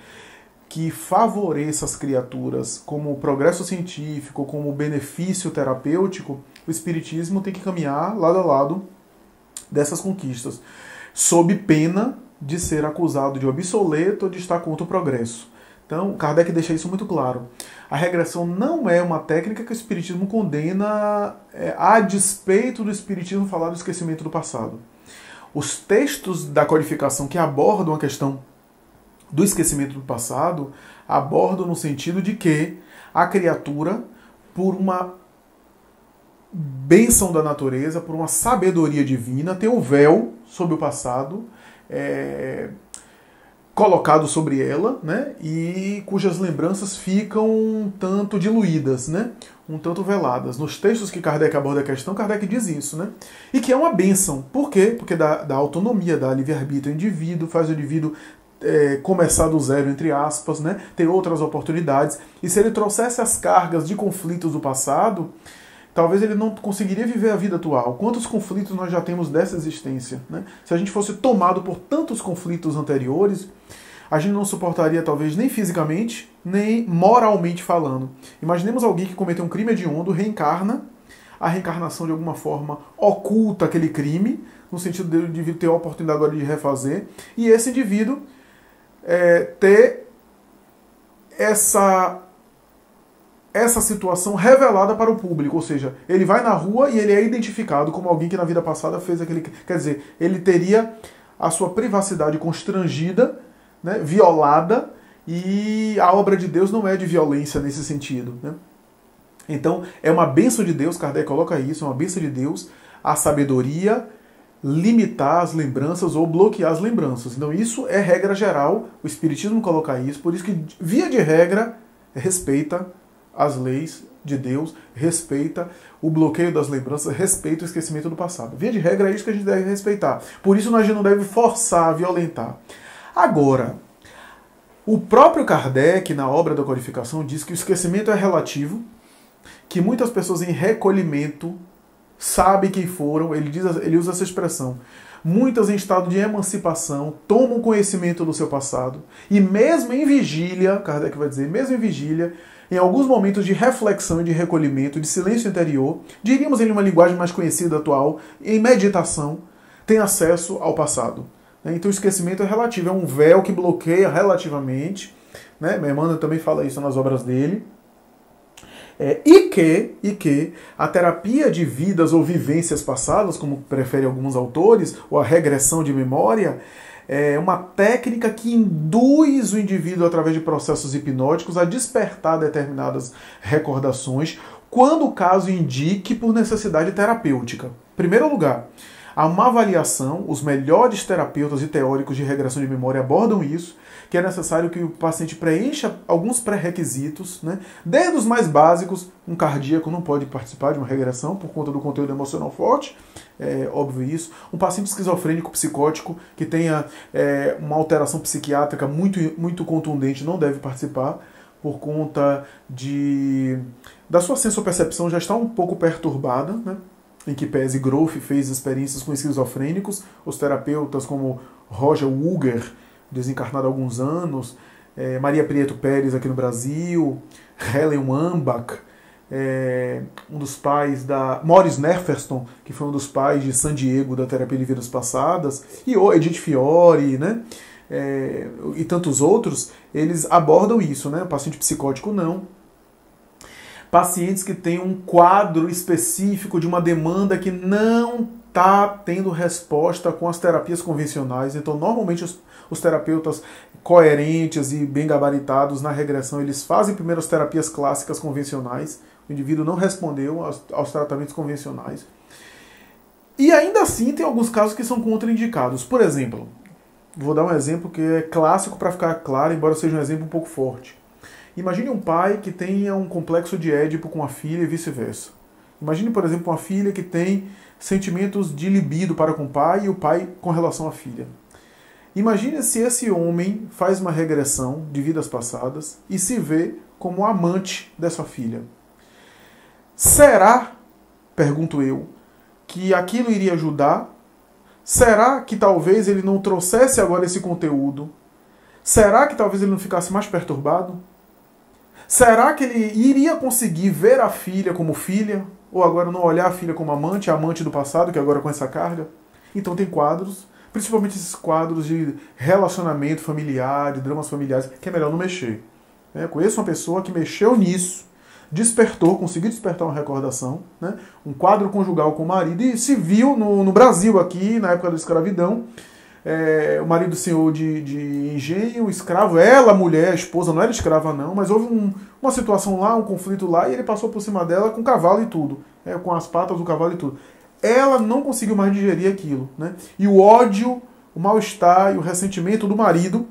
que favoreça as criaturas como progresso científico, como benefício terapêutico, o espiritismo tem que caminhar lado a lado dessas conquistas, sob pena de ser acusado de obsoleto ou de estar contra o progresso. Então, Kardec deixa isso muito claro. A regressão não é uma técnica que o Espiritismo condena é, a despeito do Espiritismo falar do esquecimento do passado. Os textos da codificação que abordam a questão do esquecimento do passado abordam no sentido de que a criatura, por uma bênção da natureza, por uma sabedoria divina, tem o véu sobre o passado. É, colocado sobre ela, né, e cujas lembranças ficam um tanto diluídas, né, um tanto veladas. Nos textos que Kardec aborda a questão, Kardec diz isso, né, e que é uma benção. Por quê? Porque dá, dá autonomia, dá livre-arbítrio ao indivíduo, faz o indivíduo é, começar do zero, entre aspas, né, ter outras oportunidades. E se ele trouxesse as cargas de conflitos do passado, talvez ele não conseguiria viver a vida atual. Quantos conflitos nós já temos dessa existência? Né? Se a gente fosse tomado por tantos conflitos anteriores, a gente não suportaria, talvez, nem fisicamente, nem moralmente falando. Imaginemos alguém que cometeu um crime hediondo, reencarna, a reencarnação de alguma forma oculta aquele crime, no sentido de indivíduo ter a oportunidade agora de refazer, e esse indivíduo é, ter essa essa situação revelada para o público, ou seja, ele vai na rua e ele é identificado como alguém que na vida passada fez aquele. Quer dizer, ele teria a sua privacidade constrangida, né, violada, e a obra de Deus não é de violência nesse sentido. Né? Então, é uma benção de Deus, Kardec coloca isso, é uma benção de Deus, a sabedoria limitar as lembranças ou bloquear as lembranças. Então, isso é regra geral, o Espiritismo coloca isso, por isso que, via de regra, respeita as leis de Deus, respeita o bloqueio das lembranças, respeita o esquecimento do passado. Via de regra é isso que a gente deve respeitar. Por isso a gente não deve forçar, violentar. Agora, o próprio Kardec, na obra da codificação, diz que o esquecimento é relativo, que muitas pessoas em recolhimento sabem quem foram, ele, diz, ele usa essa expressão. Muitas em estado de emancipação tomam conhecimento do seu passado, e mesmo em vigília, Kardec vai dizer, mesmo em vigília, em alguns momentos de reflexão e de recolhimento, de silêncio interior, diríamos em uma linguagem mais conhecida atual, em meditação, tem acesso ao passado. Né? Então o esquecimento é relativo, é um véu que bloqueia relativamente. Né? Emmanuel também fala isso nas obras dele. É, e, que, e que a terapia de vidas ou vivências passadas, como preferem alguns autores, ou a regressão de memória, é uma técnica que induz o indivíduo, através de processos hipnóticos, a despertar determinadas recordações, quando o caso indique por necessidade terapêutica. Primeiro lugar, há uma avaliação, os melhores terapeutas e teóricos de regressão de memória abordam isso, que é necessário que o paciente preencha alguns pré-requisitos, né? desde os mais básicos, um cardíaco não pode participar de uma regressão por conta do conteúdo emocional forte, é óbvio isso. Um paciente esquizofrênico psicótico que tenha é, uma alteração psiquiátrica muito, muito contundente não deve participar por conta de da sua sensopercepção já está um pouco perturbada, né? em que Pese Groff fez experiências com esquizofrênicos, os terapeutas como Roger Wuger desencarnado há alguns anos, é, Maria Prieto Pérez aqui no Brasil, Helen Wambach, é, um dos pais da. Morris Neferston, que foi um dos pais de San Diego da terapia de vidas passadas, e o Edith Fiore, né? É, e tantos outros, eles abordam isso, né? O paciente psicótico não. Pacientes que têm um quadro específico de uma demanda que não está tendo resposta com as terapias convencionais. Então, normalmente, os, os terapeutas coerentes e bem gabaritados na regressão, eles fazem primeiro as terapias clássicas convencionais. O indivíduo não respondeu aos, aos tratamentos convencionais. E ainda assim, tem alguns casos que são contraindicados. Por exemplo, vou dar um exemplo que é clássico para ficar claro, embora seja um exemplo um pouco forte. Imagine um pai que tenha um complexo de Édipo com a filha e vice-versa. Imagine, por exemplo, uma filha que tem sentimentos de libido para com o pai e o pai com relação à filha. Imagine se esse homem faz uma regressão de vidas passadas e se vê como amante dessa filha. Será, pergunto eu, que aquilo iria ajudar? Será que talvez ele não trouxesse agora esse conteúdo? Será que talvez ele não ficasse mais perturbado? Será que ele iria conseguir ver a filha como filha? Ou agora não olhar a filha como amante, amante do passado, que agora com essa carga? Então tem quadros, principalmente esses quadros de relacionamento familiar, de dramas familiares, que é melhor não mexer. É, conheço uma pessoa que mexeu nisso, despertou, conseguiu despertar uma recordação, né? um quadro conjugal com o marido, e se viu no, no Brasil aqui, na época da escravidão, é, o marido senhor de, de engenho, escravo, ela, mulher, esposa, não era escrava não, mas houve um, uma situação lá, um conflito lá, e ele passou por cima dela com cavalo e tudo, é, com as patas do cavalo e tudo. Ela não conseguiu mais digerir aquilo. Né? E o ódio, o mal-estar e o ressentimento do marido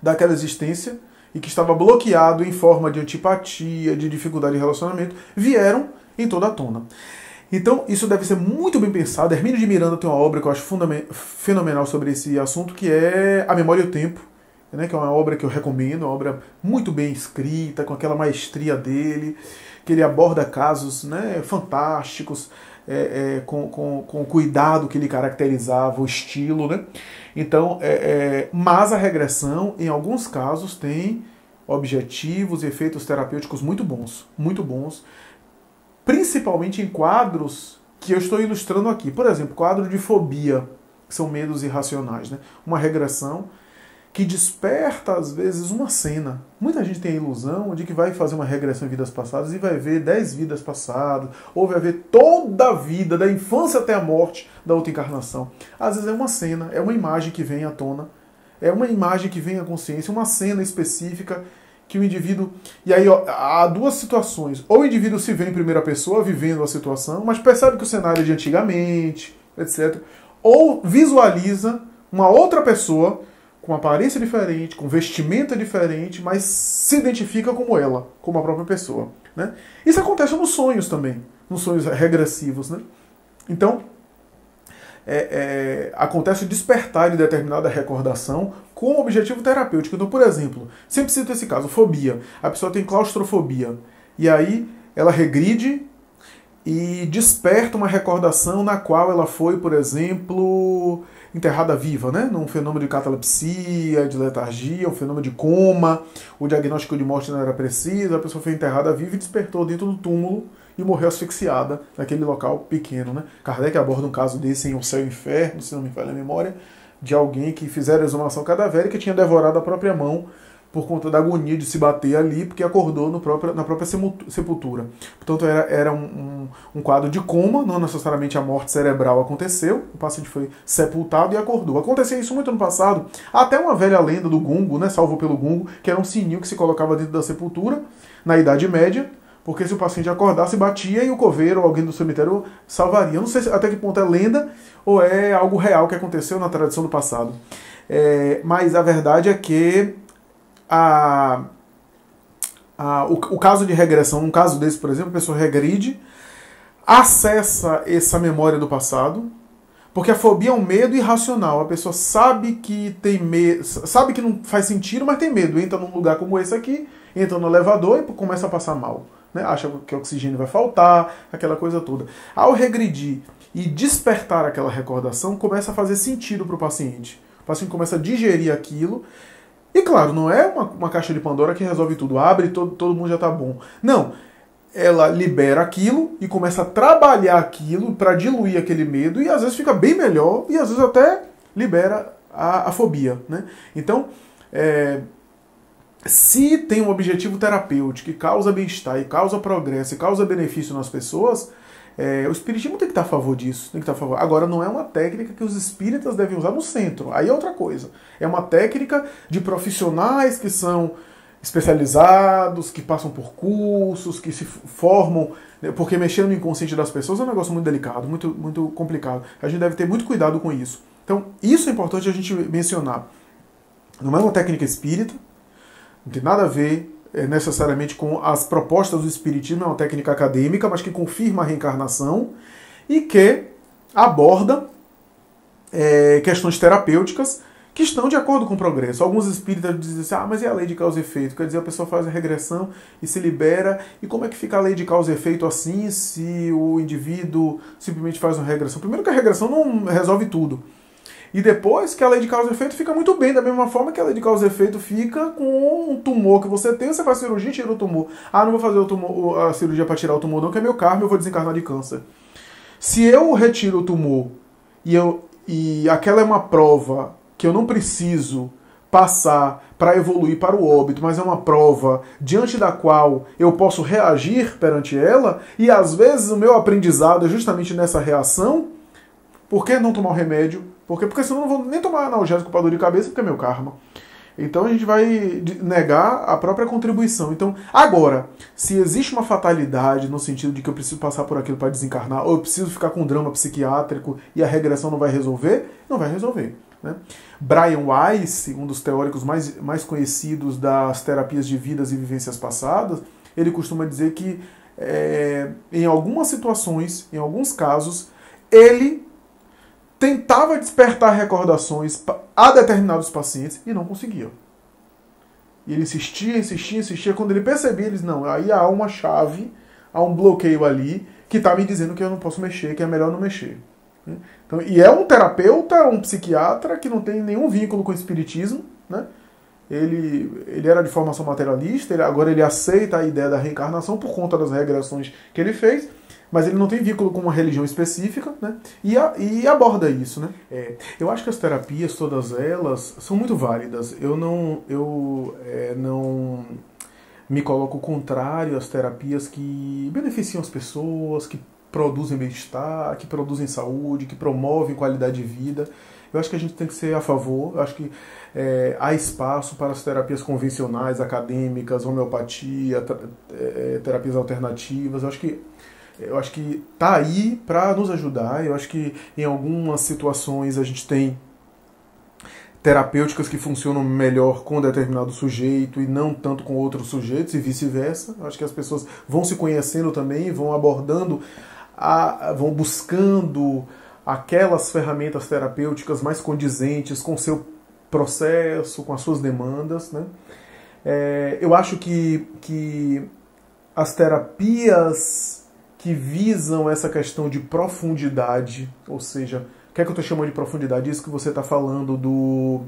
daquela existência, e que estava bloqueado em forma de antipatia, de dificuldade de relacionamento, vieram em toda a tona. Então, isso deve ser muito bem pensado. Hermínio de Miranda tem uma obra que eu acho fenomenal sobre esse assunto, que é A Memória e o Tempo, né, que é uma obra que eu recomendo, uma obra muito bem escrita, com aquela maestria dele, que ele aborda casos né, fantásticos, é, é, com, com, com o cuidado que lhe caracterizava, o estilo. Né? Então, é, é, mas a regressão, em alguns casos, tem objetivos e efeitos terapêuticos muito bons, muito bons, principalmente em quadros que eu estou ilustrando aqui. Por exemplo, quadro de fobia, que são medos irracionais, né? Uma regressão que desperta às vezes uma cena. Muita gente tem a ilusão de que vai fazer uma regressão em vidas passadas e vai ver dez vidas passadas, ou vai ver toda a vida, da infância até a morte da outra encarnação. Às vezes é uma cena, é uma imagem que vem à tona, é uma imagem que vem à consciência, uma cena específica que o indivíduo. E aí ó, há duas situações. Ou o indivíduo se vê em primeira pessoa vivendo a situação, mas percebe que o cenário é de antigamente, etc. Ou visualiza uma outra pessoa com aparência diferente, com vestimenta diferente, mas se identifica como ela, como a própria pessoa. Né? Isso acontece nos sonhos também, nos sonhos regressivos. Né? Então, é, é, acontece o despertar de determinada recordação com objetivo terapêutico. Então, por exemplo, sempre cito esse caso, fobia. A pessoa tem claustrofobia. E aí ela regride e desperta uma recordação na qual ela foi, por exemplo, enterrada viva, né? Num fenômeno de catalepsia, de letargia, um fenômeno de coma, o diagnóstico de morte não era preciso, a pessoa foi enterrada viva e despertou dentro do túmulo e morreu asfixiada naquele local pequeno, né? Kardec aborda um caso desse em O Céu e o Inferno, se não me falha a memória, de alguém que fizeram exumação cadavérica e tinha devorado a própria mão por conta da agonia de se bater ali, porque acordou próprio, na própria sepultura. Portanto, era, era um, um, um, quadro de coma, não necessariamente a morte cerebral aconteceu, o paciente foi sepultado e acordou. Acontecia isso muito no passado, até uma velha lenda do gungo, né, salvo pelo gungo, que era um sininho que se colocava dentro da sepultura, na Idade Média, porque se o paciente acordasse, batia e o coveiro ou alguém do cemitério salvaria. Eu não sei até que ponto é lenda ou é algo real que aconteceu na tradição do passado. É, mas a verdade é que a, a, o, o, caso de regressão, um caso desse, por exemplo, a pessoa regride, acessa essa memória do passado, porque a fobia é um medo irracional. A pessoa sabe que tem medo, sabe que não faz sentido, mas tem medo. Entra num lugar como esse aqui, entra no elevador e começa a passar mal. Né? Acha que o oxigênio vai faltar, aquela coisa toda. Ao regredir e despertar aquela recordação, começa a fazer sentido para o paciente. O paciente começa a digerir aquilo e claro, não é uma, uma caixa de Pandora que resolve tudo, abre e todo, todo mundo já está bom. Não. Ela libera aquilo e começa a trabalhar aquilo para diluir aquele medo e às vezes fica bem melhor e às vezes até libera a, a fobia. Né? Então, é, se tem um objetivo terapêutico que causa bem-estar e causa progresso e causa benefício nas pessoas, é, o espiritismo tem que estar a favor disso, tem que estar a favor. Agora, não é uma técnica que os espíritas devem usar no centro. Aí é outra coisa. É uma técnica de profissionais que são especializados, que passam por cursos, que se formam, né, porque mexendo no inconsciente das pessoas é um negócio muito delicado, muito, muito complicado. A gente deve ter muito cuidado com isso. Então, isso é importante a gente mencionar. Não é uma técnica espírita, não tem nada a ver é, necessariamente com as propostas do Espiritismo, é uma técnica acadêmica, mas que confirma a reencarnação e que aborda é, questões terapêuticas que estão de acordo com o progresso. Alguns espíritas dizem assim, ah, mas é a lei de causa e efeito. Quer dizer, a pessoa faz a regressão e se libera. E como é que fica a lei de causa e efeito assim se o indivíduo simplesmente faz uma regressão? Primeiro que a regressão não resolve tudo. E depois que a lei de causa e efeito fica muito bem, da mesma forma que a lei de causa e efeito fica com um tumor que você tem, você faz cirurgia e tira o tumor. Ah, não vou fazer o tumor, a cirurgia para tirar o tumor, não, que é meu karma, eu vou desencarnar de câncer. Se eu retiro o tumor e, eu, e aquela é uma prova que eu não preciso passar para evoluir para o óbito, mas é uma prova diante da qual eu posso reagir perante ela, e às vezes o meu aprendizado é justamente nessa reação. Por que não tomar o remédio? Por quê? Porque senão eu não vou nem tomar analgésico para dor de cabeça, porque é meu karma. Então a gente vai negar a própria contribuição. Então, agora, se existe uma fatalidade no sentido de que eu preciso passar por aquilo para desencarnar, ou eu preciso ficar com um drama psiquiátrico e a regressão não vai resolver, não vai resolver. Né? Brian Weiss, um dos teóricos mais, mais conhecidos das terapias de vidas e vivências passadas, ele costuma dizer que é, em algumas situações, em alguns casos, ele tentava despertar recordações a determinados pacientes e não conseguia. E ele insistia, insistia, insistia. Quando ele percebia, eles não, aí há uma chave, há um bloqueio ali que está me dizendo que eu não posso mexer, que é melhor não mexer. Né? Então, e é um terapeuta, um psiquiatra que não tem nenhum vínculo com o espiritismo, né? Ele, ele era de formação materialista, ele, agora ele aceita a ideia da reencarnação por conta das regressões que ele fez, mas ele não tem vínculo com uma religião específica, né? E, a, e aborda isso, né? É, eu acho que as terapias, todas elas, são muito válidas. Eu não, eu é, não me coloco contrário às terapias que beneficiam as pessoas, que produzem bem-estar, que produzem saúde, que promovem qualidade de vida. Eu acho que a gente tem que ser a favor. Eu acho que é, há espaço para as terapias convencionais, acadêmicas, homeopatia, é, terapias alternativas. Eu acho que eu acho que tá aí para nos ajudar. Eu acho que em algumas situações a gente tem terapêuticas que funcionam melhor com determinado sujeito e não tanto com outros sujeitos e vice-versa. Acho que as pessoas vão se conhecendo também, vão abordando a, vão buscando aquelas ferramentas terapêuticas mais condizentes com seu processo, com as suas demandas. Né? É, eu acho que, que as terapias que visam essa questão de profundidade, ou seja, o que é que eu estou chamando de profundidade? Isso que você está falando do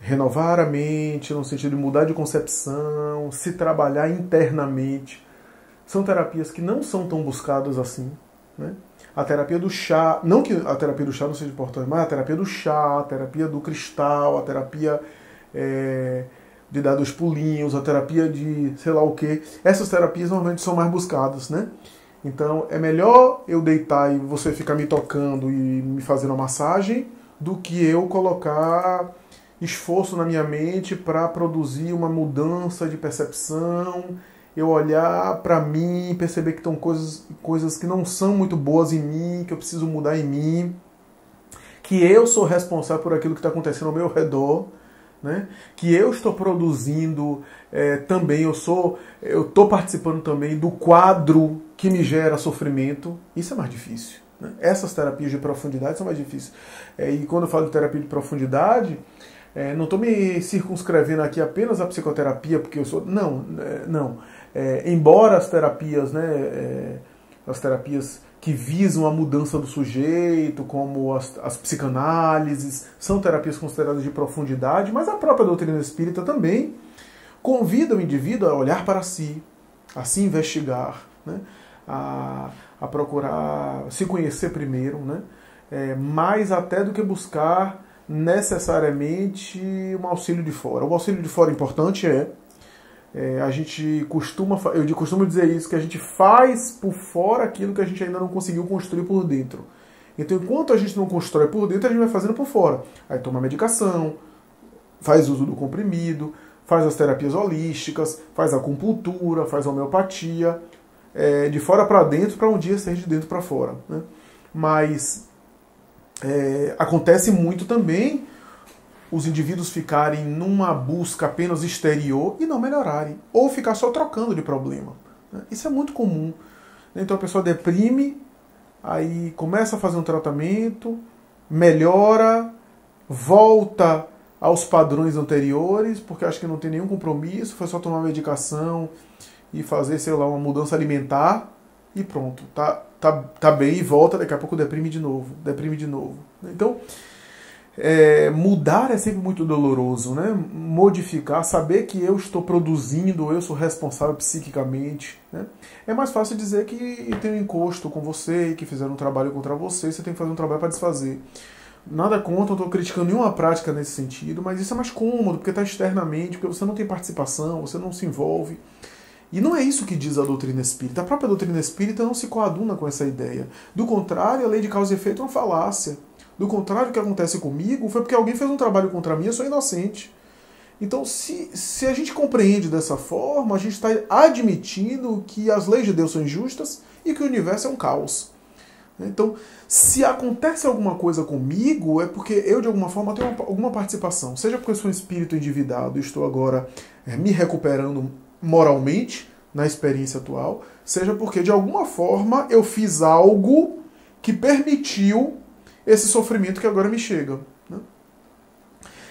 renovar a mente, no sentido de mudar de concepção, se trabalhar internamente são terapias que não são tão buscadas assim. Né? A terapia do chá, não que a terapia do chá não seja importante, mas a terapia do chá, a terapia do cristal, a terapia é, de dar dos pulinhos, a terapia de sei lá o que, essas terapias normalmente são mais buscadas, né? Então é melhor eu deitar e você ficar me tocando e me fazendo uma massagem do que eu colocar esforço na minha mente para produzir uma mudança de percepção eu olhar para mim, perceber que estão coisas, coisas que não são muito boas em mim, que eu preciso mudar em mim, que eu sou responsável por aquilo que está acontecendo ao meu redor, né? que eu estou produzindo é, também, eu sou, eu estou participando também do quadro que me gera sofrimento. Isso é mais difícil. Né? Essas terapias de profundidade são mais difíceis. É, e quando eu falo de terapia de profundidade, é, não estou me circunscrevendo aqui apenas à psicoterapia, porque eu sou. Não, é, não. É, embora as terapias, né, é, as terapias que visam a mudança do sujeito, como as, as psicanálises, são terapias consideradas de profundidade, mas a própria doutrina espírita também convida o indivíduo a olhar para si, a se investigar, né, a, a procurar se conhecer primeiro, né, é, mais até do que buscar necessariamente um auxílio de fora. O auxílio de fora importante é é, a gente costuma, eu costumo dizer isso, que a gente faz por fora aquilo que a gente ainda não conseguiu construir por dentro. Então, enquanto a gente não constrói por dentro, a gente vai fazendo por fora. Aí toma medicação, faz uso do comprimido, faz as terapias holísticas, faz acupuntura, faz homeopatia, é, de fora para dentro, para um dia sair de dentro para fora. Né? Mas é, acontece muito também os indivíduos ficarem numa busca apenas exterior e não melhorarem, ou ficar só trocando de problema. Né? Isso é muito comum. Então a pessoa deprime, aí começa a fazer um tratamento, melhora, volta aos padrões anteriores, porque acha que não tem nenhum compromisso, foi só tomar medicação e fazer, sei lá, uma mudança alimentar e pronto, tá, tá, tá bem e volta, daqui a pouco deprime de novo, deprime de novo. Então, é, mudar é sempre muito doloroso, né? Modificar, saber que eu estou produzindo, eu sou responsável psiquicamente. Né? É mais fácil dizer que tem um encosto com você que fizeram um trabalho contra você, você tem que fazer um trabalho para desfazer. Nada contra, não estou criticando nenhuma prática nesse sentido, mas isso é mais cômodo, porque está externamente, porque você não tem participação, você não se envolve. E não é isso que diz a doutrina espírita. A própria doutrina espírita não se coaduna com essa ideia. Do contrário, a lei de causa e efeito é uma falácia. Do contrário, o que acontece comigo foi porque alguém fez um trabalho contra mim, eu sou inocente. Então, se, se a gente compreende dessa forma, a gente está admitindo que as leis de Deus são injustas e que o universo é um caos. Então, se acontece alguma coisa comigo, é porque eu, de alguma forma, tenho alguma participação. Seja porque eu sou um espírito endividado e estou agora é, me recuperando moralmente na experiência atual, seja porque, de alguma forma, eu fiz algo que permitiu esse sofrimento que agora me chega. Né?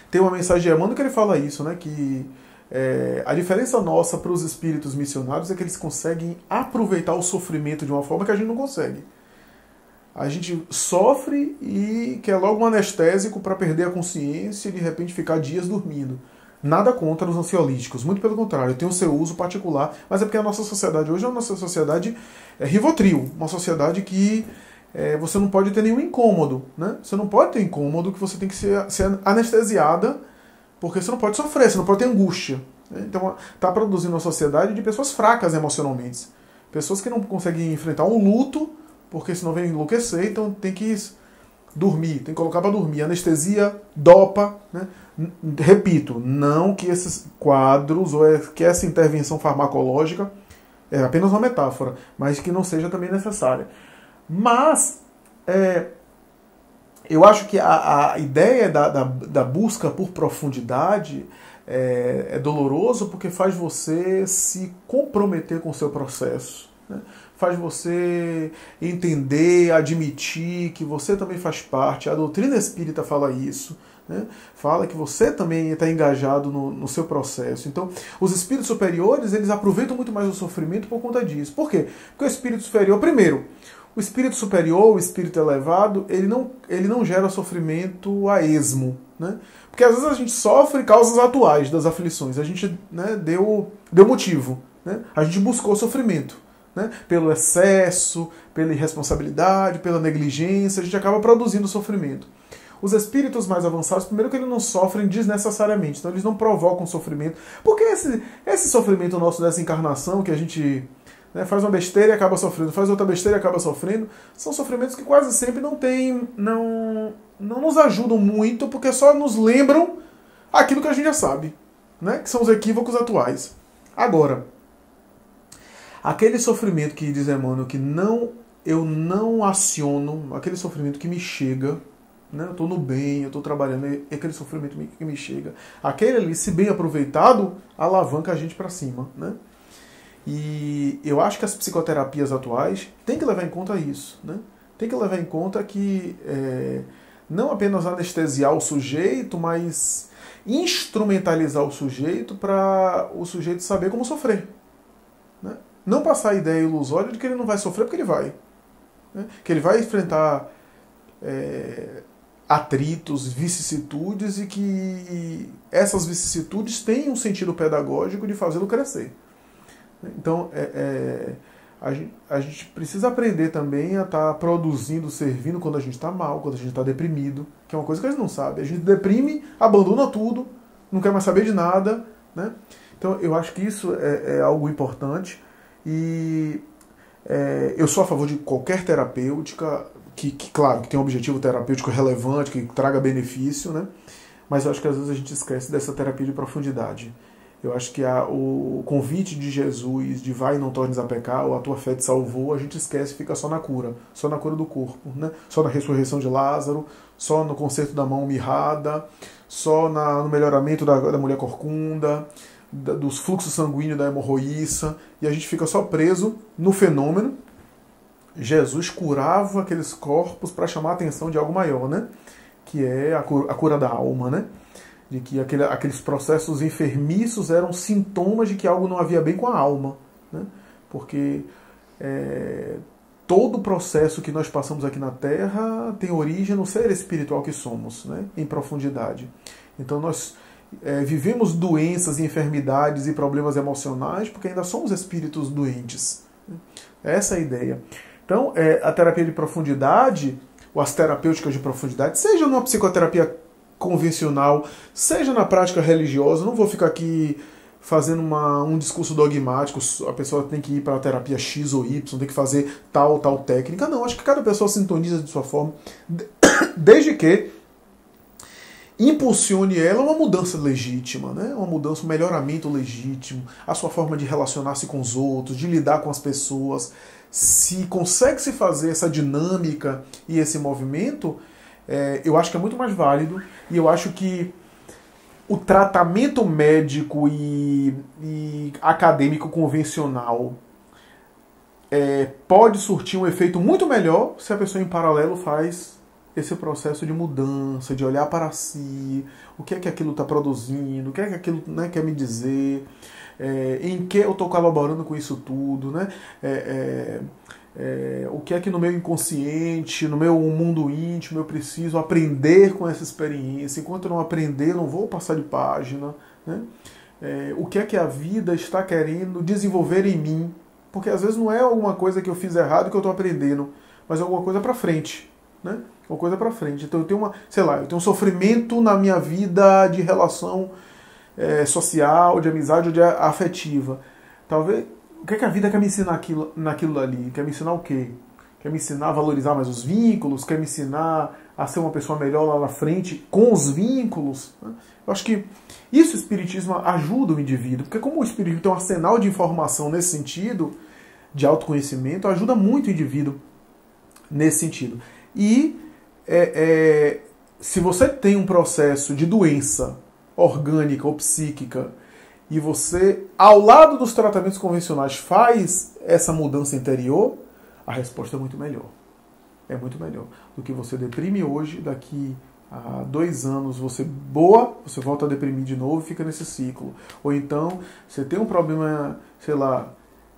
Tem uma mensagem de Emmanuel que ele fala isso, né? que é, a diferença nossa para os espíritos missionários é que eles conseguem aproveitar o sofrimento de uma forma que a gente não consegue. A gente sofre e quer logo um anestésico para perder a consciência e de repente ficar dias dormindo. Nada contra os ansiolíticos, muito pelo contrário, tem o seu uso particular, mas é porque a nossa sociedade hoje é uma sociedade é, rivotril, uma sociedade que é, você não pode ter nenhum incômodo, né? Você não pode ter incômodo que você tem que ser, ser anestesiada, porque você não pode sofrer, você não pode ter angústia. Né? Então está produzindo uma sociedade de pessoas fracas emocionalmente. Pessoas que não conseguem enfrentar um luto, porque senão vem enlouquecer, então tem que dormir, tem que colocar para dormir. Anestesia, dopa, né? Repito, não que esses quadros ou é, que essa intervenção farmacológica é apenas uma metáfora, mas que não seja também necessária. Mas é, eu acho que a, a ideia da, da, da, busca por profundidade é, é, doloroso porque faz você se comprometer com o seu processo. Né? Faz você entender, admitir que você também faz parte. A doutrina espírita fala isso. Né? Fala que você também está engajado no, no, seu processo. Então, os espíritos superiores eles aproveitam muito mais o sofrimento por conta disso. Por quê? Porque o espírito superior, primeiro, o espírito superior, o espírito elevado, ele não, ele não gera sofrimento a esmo. Né? Porque às vezes a gente sofre causas atuais das aflições. A gente né, deu, deu motivo. Né? A gente buscou sofrimento. Né? Pelo excesso, pela irresponsabilidade, pela negligência, a gente acaba produzindo sofrimento. Os espíritos mais avançados, primeiro que eles não sofrem desnecessariamente, então eles não provocam sofrimento. Porque esse, esse sofrimento nosso dessa encarnação que a gente né, faz uma besteira e acaba sofrendo, faz outra besteira e acaba sofrendo, são sofrimentos que quase sempre não tem, não, não nos ajudam muito, porque só nos lembram aquilo que a gente já sabe, né, que são os equívocos atuais. Agora, aquele sofrimento que diz Emmanuel que não eu não aciono, aquele sofrimento que me chega, né, eu estou no bem, eu estou trabalhando, aquele sofrimento que me chega, aquele ali, se bem aproveitado, alavanca a gente para cima, né? E eu acho que as psicoterapias atuais têm que levar em conta isso. Né? Tem que levar em conta que é, não apenas anestesiar o sujeito, mas instrumentalizar o sujeito para o sujeito saber como sofrer. Né? Não passar a ideia ilusória de que ele não vai sofrer porque ele vai. Né? Que ele vai enfrentar é, atritos, vicissitudes e que essas vicissitudes têm um sentido pedagógico de fazê-lo crescer. Então, é, é, a, gente, a, gente, precisa aprender também a estar tá produzindo, servindo quando a gente está mal, quando a gente está deprimido, que é uma coisa que a gente não sabe. A gente deprime, abandona tudo, não quer mais saber de nada. Né? Então, eu acho que isso é, é algo importante e é, eu sou a favor de qualquer terapêutica que, que, claro, que tem um objetivo terapêutico relevante, que traga benefício, né? mas eu acho que às vezes a gente esquece dessa terapia de profundidade. Eu acho que a, o convite de Jesus de vai e não tornes a pecar, ou a tua fé te salvou, a gente esquece fica só na cura, só na cura do corpo, né? só na ressurreição de Lázaro, só no conserto da mão mirrada, só na, no melhoramento da, da mulher corcunda, da, dos fluxos sanguíneos da hemorroíça, e a gente fica só preso no fenômeno. Jesus curava aqueles corpos para chamar a atenção de algo maior, né? que é a cura, a cura da alma, né? De que aquele, aqueles processos enfermiços eram sintomas de que algo não havia bem com a alma, né? Porque é, todo o processo que nós passamos aqui na Terra tem origem no ser espiritual que somos, né? em profundidade. Então nós é, vivemos doenças, enfermidades e problemas emocionais porque ainda somos espíritos doentes. Né? Essa é a ideia. Então, é, a terapia de profundidade, ou as terapêuticas de profundidade, seja numa psicoterapia convencional, seja na prática religiosa, não vou ficar aqui fazendo uma, um discurso dogmático, a pessoa tem que ir para a terapia X ou Y, tem que fazer tal tal técnica. Não, acho que cada pessoa sintoniza de sua forma, desde que impulsione ela uma mudança legítima, né? uma mudança, um melhoramento legítimo, a sua forma de relacionar-se com os outros, de lidar com as pessoas. Se consegue se fazer essa dinâmica e esse movimento, é, eu acho que é muito mais válido e eu acho que o tratamento médico e, e acadêmico convencional é, pode surtir um efeito muito melhor se a pessoa em paralelo faz esse processo de mudança, de olhar para si, o que é que aquilo está produzindo, o que é que aquilo né, quer me dizer, é, em que eu estou colaborando com isso tudo, né? É, é, o que é que no meu inconsciente, no meu mundo íntimo eu preciso aprender com essa experiência. Enquanto eu não aprender, não vou passar de página. Né? É, o que é que a vida está querendo desenvolver em mim? Porque às vezes não é alguma coisa que eu fiz errado que eu estou aprendendo, mas é alguma coisa para frente. Né? Uma coisa para frente. Então eu tenho uma, sei lá, eu tenho um sofrimento na minha vida de relação é, social, de amizade ou de afetiva. Talvez o que, é que a vida quer me ensinar aquilo, naquilo ali? Quer me ensinar o quê? Quer me ensinar a valorizar mais os vínculos? Quer me ensinar a ser uma pessoa melhor lá na frente com os vínculos? Eu acho que isso o Espiritismo ajuda o indivíduo, porque como o Espiritismo tem um arsenal de informação nesse sentido, de autoconhecimento, ajuda muito o indivíduo nesse sentido. E é, é, se você tem um processo de doença orgânica ou psíquica e você, ao lado dos tratamentos convencionais, faz essa mudança interior, a resposta é muito melhor. É muito melhor do que você deprime hoje, daqui a dois anos você boa, você volta a deprimir de novo e fica nesse ciclo. Ou então você tem um problema, sei lá,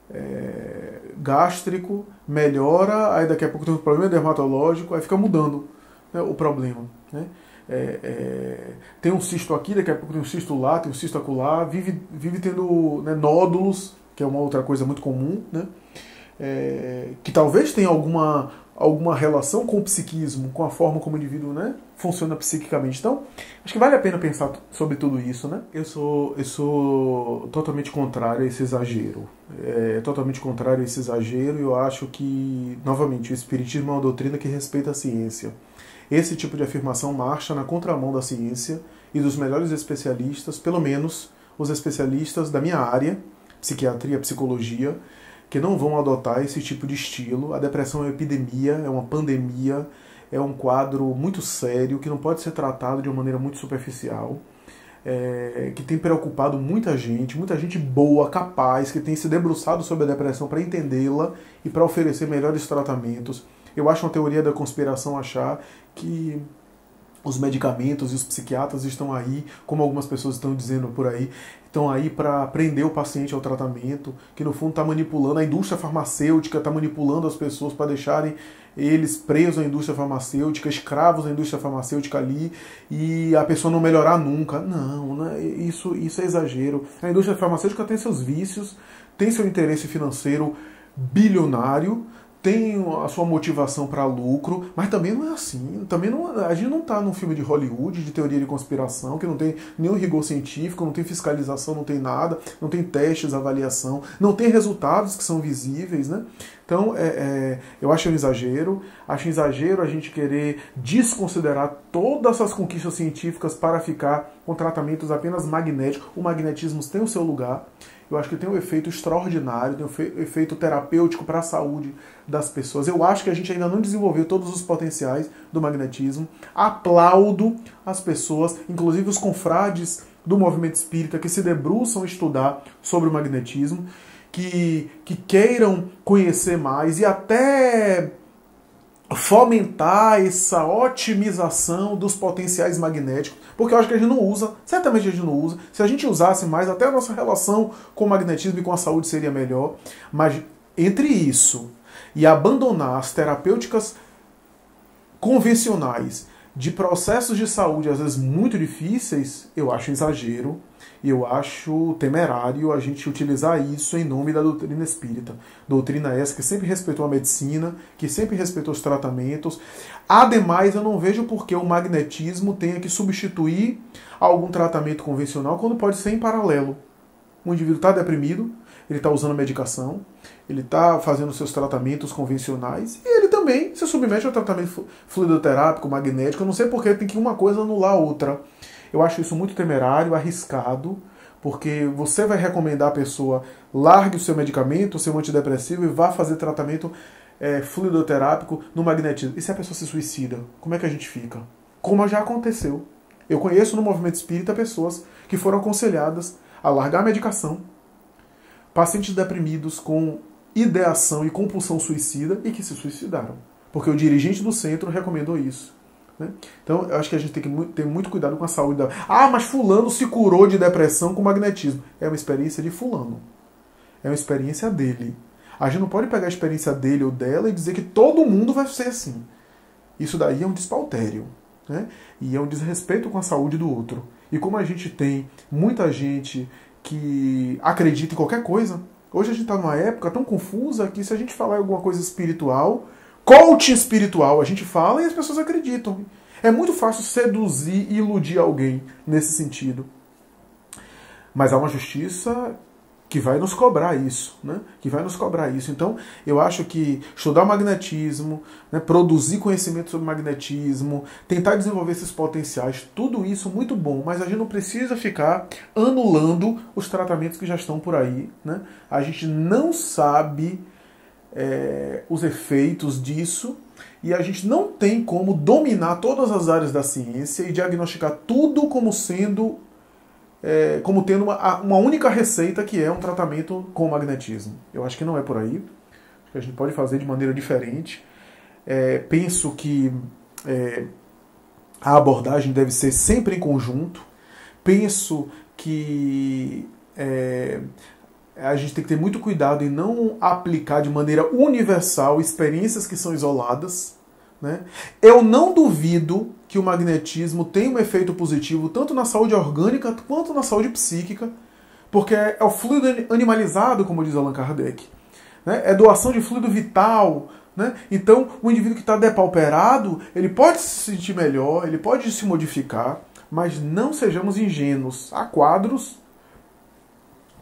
é, gástrico, melhora, aí daqui a pouco tem um problema dermatológico, aí fica mudando né, o problema. Né? É, é, tem um cisto aqui, daqui a pouco tem um cisto lá, tem um cisto acolá, vive, vive tendo né, nódulos, que é uma outra coisa muito comum, né? É, que talvez tenha alguma, alguma relação com o psiquismo, com a forma como o indivíduo né, funciona psiquicamente. Então, acho que vale a pena pensar sobre tudo isso. Né? Eu, sou, eu sou totalmente contrário a esse exagero. É, totalmente contrário a esse exagero. Eu acho que, novamente, o Espiritismo é uma doutrina que respeita a ciência. Esse tipo de afirmação marcha na contramão da ciência e dos melhores especialistas, pelo menos os especialistas da minha área, psiquiatria, psicologia, que não vão adotar esse tipo de estilo. A depressão é uma epidemia, é uma pandemia, é um quadro muito sério que não pode ser tratado de uma maneira muito superficial. É, que tem preocupado muita gente, muita gente boa, capaz, que tem se debruçado sobre a depressão para entendê-la e para oferecer melhores tratamentos. Eu acho uma teoria da conspiração achar que os medicamentos e os psiquiatras estão aí, como algumas pessoas estão dizendo por aí, estão aí para prender o paciente ao tratamento, que no fundo está manipulando, a indústria farmacêutica está manipulando as pessoas para deixarem eles presos à indústria farmacêutica, escravos da indústria farmacêutica ali, e a pessoa não melhorar nunca. Não, né? isso, isso é exagero. A indústria farmacêutica tem seus vícios, tem seu interesse financeiro bilionário, tem a sua motivação para lucro, mas também não é assim. Também não, a gente não está num filme de Hollywood, de teoria de conspiração, que não tem nenhum rigor científico, não tem fiscalização, não tem nada, não tem testes, avaliação, não tem resultados que são visíveis, né? Então, é, é, eu acho um exagero. Acho um exagero a gente querer desconsiderar todas essas conquistas científicas para ficar com tratamentos apenas magnéticos. O magnetismo tem o seu lugar eu acho que tem um efeito extraordinário, tem um efeito terapêutico para a saúde das pessoas. Eu acho que a gente ainda não desenvolveu todos os potenciais do magnetismo. Aplaudo as pessoas, inclusive os confrades do movimento espírita que se debruçam a estudar sobre o magnetismo, que, que queiram conhecer mais e até fomentar essa otimização dos potenciais magnéticos, porque eu acho que a gente não usa, certamente a gente não usa. Se a gente usasse mais, até a nossa relação com o magnetismo e com a saúde seria melhor. Mas entre isso e abandonar as terapêuticas convencionais de processos de saúde às vezes muito difíceis, eu acho exagero e eu acho temerário a gente utilizar isso em nome da doutrina espírita. Doutrina essa que sempre respeitou a medicina, que sempre respeitou os tratamentos. Ademais, eu não vejo por que o magnetismo tenha que substituir algum tratamento convencional quando pode ser em paralelo. O indivíduo está deprimido, ele está usando medicação, ele está fazendo seus tratamentos convencionais e ele também se submete ao tratamento fluidoterápico, magnético. Eu não sei por que tem que uma coisa anular a outra. Eu acho isso muito temerário, arriscado, porque você vai recomendar a pessoa largue o seu medicamento, o seu antidepressivo e vá fazer tratamento é, fluidoterápico no magnetismo. E se a pessoa se suicida, como é que a gente fica? Como já aconteceu. Eu conheço no movimento espírita pessoas que foram aconselhadas a largar a medicação, pacientes deprimidos com ideação e compulsão suicida e que se suicidaram. Porque o dirigente do centro recomendou isso. Né? Então, eu acho que a gente tem que ter muito cuidado com a saúde da. Ah, mas Fulano se curou de depressão com magnetismo. É uma experiência de Fulano. É uma experiência dele. A gente não pode pegar a experiência dele ou dela e dizer que todo mundo vai ser assim. Isso daí é um despautério. Né? E é um desrespeito com a saúde do outro. E como a gente tem muita gente que acredita em qualquer coisa, hoje a gente está numa época tão confusa que se a gente falar alguma coisa espiritual, coach espiritual, a gente fala e as pessoas acreditam. É muito fácil seduzir e iludir alguém nesse sentido. Mas há uma justiça que vai nos cobrar isso, né? Que vai nos cobrar isso. Então, eu acho que estudar magnetismo, né? produzir conhecimento sobre magnetismo, tentar desenvolver esses potenciais, tudo isso muito bom, mas a gente não precisa ficar anulando os tratamentos que já estão por aí, né? A gente não sabe é, os efeitos disso e a gente não tem como dominar todas as áreas da ciência e diagnosticar tudo como sendo é, como tendo uma, uma única receita que é um tratamento com magnetismo. Eu acho que não é por aí. A gente pode fazer de maneira diferente. É, penso que é, a abordagem deve ser sempre em conjunto. Penso que é, a gente tem que ter muito cuidado em não aplicar de maneira universal experiências que são isoladas. Né? Eu não duvido que o magnetismo tem um efeito positivo tanto na saúde orgânica quanto na saúde psíquica, porque é o fluido animalizado, como diz Allan Kardec. Né? É doação de fluido vital. Né? Então, o indivíduo que está depauperado, ele pode se sentir melhor, ele pode se modificar, mas não sejamos ingênuos. Há quadros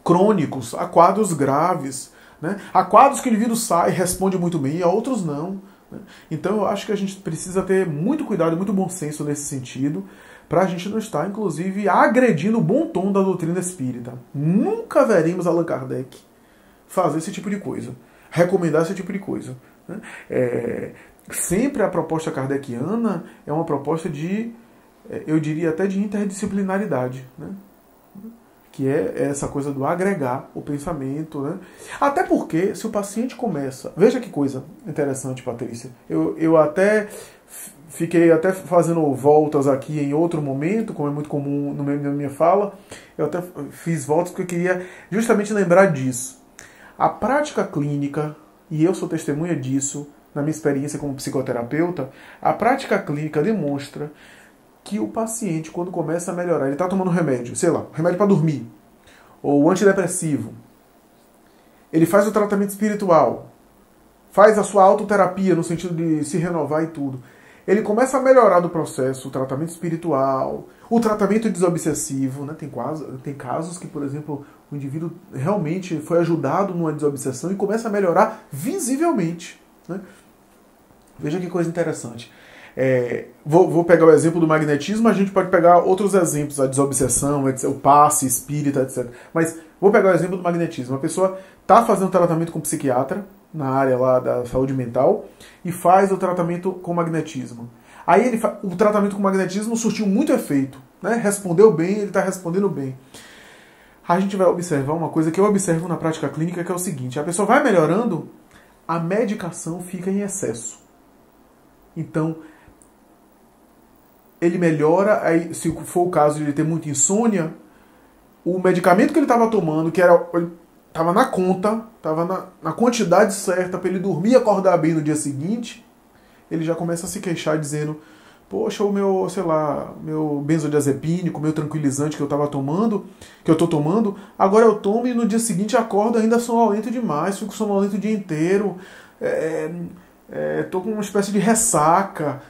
crônicos, há quadros graves. Né? Há quadros que o indivíduo sai e responde muito bem, e há outros não. Né? Então eu acho que a gente precisa ter muito cuidado, muito bom senso nesse sentido, para a gente não estar, inclusive, agredindo o bom tom da doutrina espírita. Nunca veremos Allan Kardec fazer esse tipo de coisa, recomendar esse tipo de coisa. Né? É, sempre a proposta kardeciana é uma proposta de, é, eu diria até de interdisciplinaridade. Né? Que é essa coisa do agregar o pensamento, né? Até porque, se o paciente começa. Veja que coisa interessante, Patrícia. Eu, eu até fiquei até fazendo voltas aqui em outro momento, como é muito comum no meio da minha fala. Eu até fiz voltas porque eu queria justamente lembrar disso. A prática clínica, e eu sou testemunha disso, na minha experiência como psicoterapeuta, a prática clínica demonstra que o paciente, quando começa a melhorar, ele está tomando remédio, sei lá, remédio para dormir, ou antidepressivo, ele faz o tratamento espiritual, faz a sua autoterapia no sentido de se renovar e tudo. Ele começa a melhorar do processo, o tratamento espiritual, o tratamento desobsessivo. Né? Tem, casos, tem casos que, por exemplo, o indivíduo realmente foi ajudado numa desobsessão e começa a melhorar visivelmente. Né? Veja que coisa interessante. É, vou, vou, pegar o exemplo do magnetismo, a gente pode pegar outros exemplos, a desobsessão, o passe, espírita, etc. Mas vou pegar o exemplo do magnetismo. A pessoa está fazendo tratamento com psiquiatra, na área lá da saúde mental, e faz o tratamento com magnetismo. Aí ele o tratamento com magnetismo surtiu muito efeito, né? respondeu bem, ele está respondendo bem. A gente vai observar uma coisa que eu observo na prática clínica, que é o seguinte: a pessoa vai melhorando, a medicação fica em excesso. Então, ele melhora, aí, se for o caso de ele ter muita insônia, o medicamento que ele estava tomando, que era estava na conta, estava na, na, quantidade certa para ele dormir e acordar bem no dia seguinte, ele já começa a se queixar dizendo: Poxa, o meu, sei lá, meu benzodiazepínico, meu tranquilizante que eu estava tomando, que eu estou tomando, agora eu tomo e no dia seguinte acordo ainda sonolento demais, fico sonolento o dia inteiro, é, é, com uma espécie de ressaca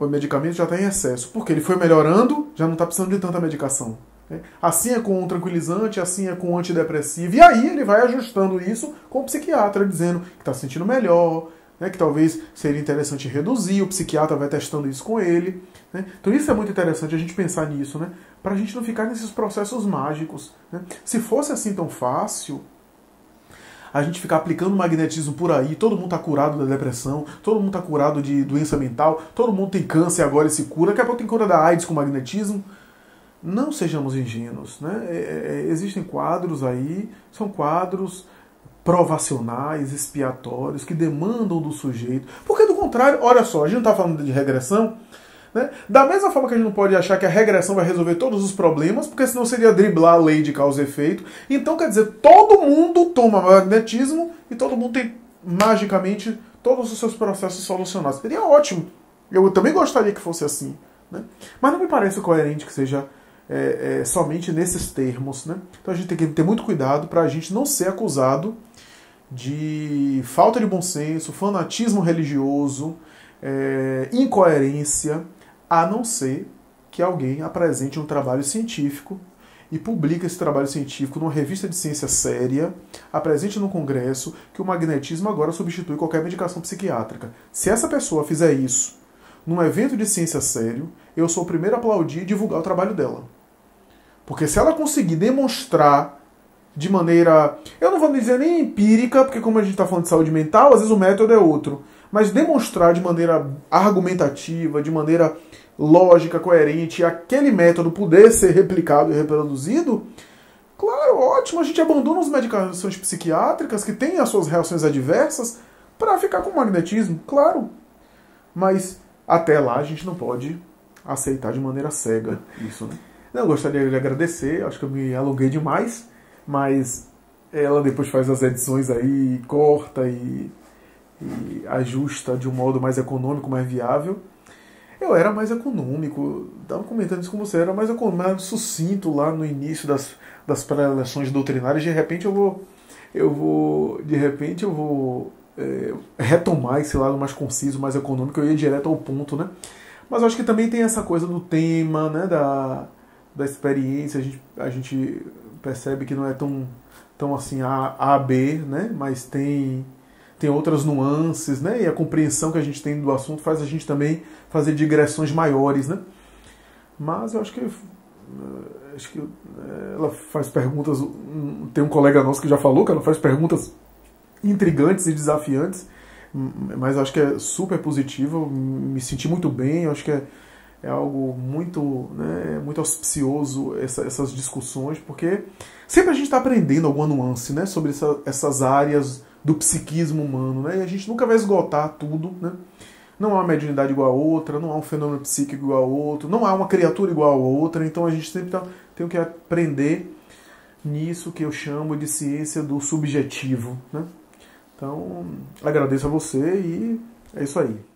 o medicamento já está em excesso. Porque ele foi melhorando, já não está precisando de tanta medicação. Né? Assim é com um tranquilizante, assim é com um antidepressivo. E aí ele vai ajustando isso com o psiquiatra, dizendo que está se sentindo melhor, né? que talvez seria interessante reduzir, o psiquiatra vai testando isso com ele. Né? Então isso é muito interessante a gente pensar nisso, né? para a gente não ficar nesses processos mágicos. Né? Se fosse assim tão fácil, a gente ficar aplicando magnetismo por aí, todo mundo está curado da depressão, todo mundo está curado de doença mental, todo mundo tem câncer agora e se cura, daqui a pouco tem cura da AIDS com magnetismo. Não sejamos ingênuos, né? É, é, é existem quadros aí, são quadros provacionais, expiatórios, que demandam do sujeito. Porque do contrário, olha só, a gente não está falando de regressão, né? Da mesma forma que a gente não pode achar que a regressão vai resolver todos os problemas, porque senão seria driblar a lei de causa e efeito. Então, quer dizer, todo mundo toma magnetismo e todo mundo tem magicamente todos os seus processos solucionados. Seria ótimo. Eu também gostaria que fosse assim. Né? Mas não me parece coerente que seja é, é, somente nesses termos. Né? Então a gente tem que ter muito cuidado para a gente não ser acusado de falta de bom senso, fanatismo religioso, é, incoerência a não ser que alguém apresente um trabalho científico e publique esse trabalho científico numa revista de ciência séria, apresente no Congresso que o magnetismo agora substitui qualquer medicação psiquiátrica. Se essa pessoa fizer isso num evento de ciência sério, eu sou o primeiro a aplaudir e divulgar o trabalho dela. Porque se ela conseguir demonstrar de maneira, eu não vou dizer nem empírica, porque como a gente está falando de saúde mental, às vezes o método é outro, mas demonstrar de maneira argumentativa, de maneira lógica, coerente, aquele método poder ser replicado e reproduzido, claro, ótimo, a gente abandona as medicações psiquiátricas que têm as suas reações adversas para ficar com magnetismo, claro. Mas até lá a gente não pode aceitar de maneira cega isso, né? Eu gostaria de agradecer, acho que eu me alonguei demais, mas ela depois faz as edições aí, corta e, e ajusta de um modo mais econômico, mais viável. Eu era mais econômico, estava comentando isso com você, era mais econômico, sucinto lá no início das, das pré-eleções doutrinárias, de repente eu vou, eu vou, de repente eu vou é, retomar esse lado mais conciso, mais econômico, eu ia direto ao ponto, né? Mas eu acho que também tem essa coisa do tema, né, da, da experiência, a gente, a gente percebe que não é tão, tão assim A, a, B, né, mas tem tem outras nuances, né? E a compreensão que a gente tem do assunto faz a gente também fazer digressões maiores, né? Mas eu acho que eh, acho que eh, ela faz perguntas. Tem um colega nosso que já falou que ela faz perguntas intrigantes e desafiantes, mas eu acho que é super positivo. Me senti muito bem. Eu acho que é, é algo muito, né, muito auspicioso essa, essas discussões, porque sempre a gente está aprendendo alguma nuance, né, sobre essa, essas áreas do psiquismo humano, né? E a gente nunca vai esgotar tudo, né? Não há uma mediunidade igual a outra, não há um fenômeno psíquico igual a outro, não há uma criatura igual a outra, então a gente sempre tá, tem que aprender nisso que eu chamo de ciência do subjetivo, né? Então, agradeço a você e é isso aí.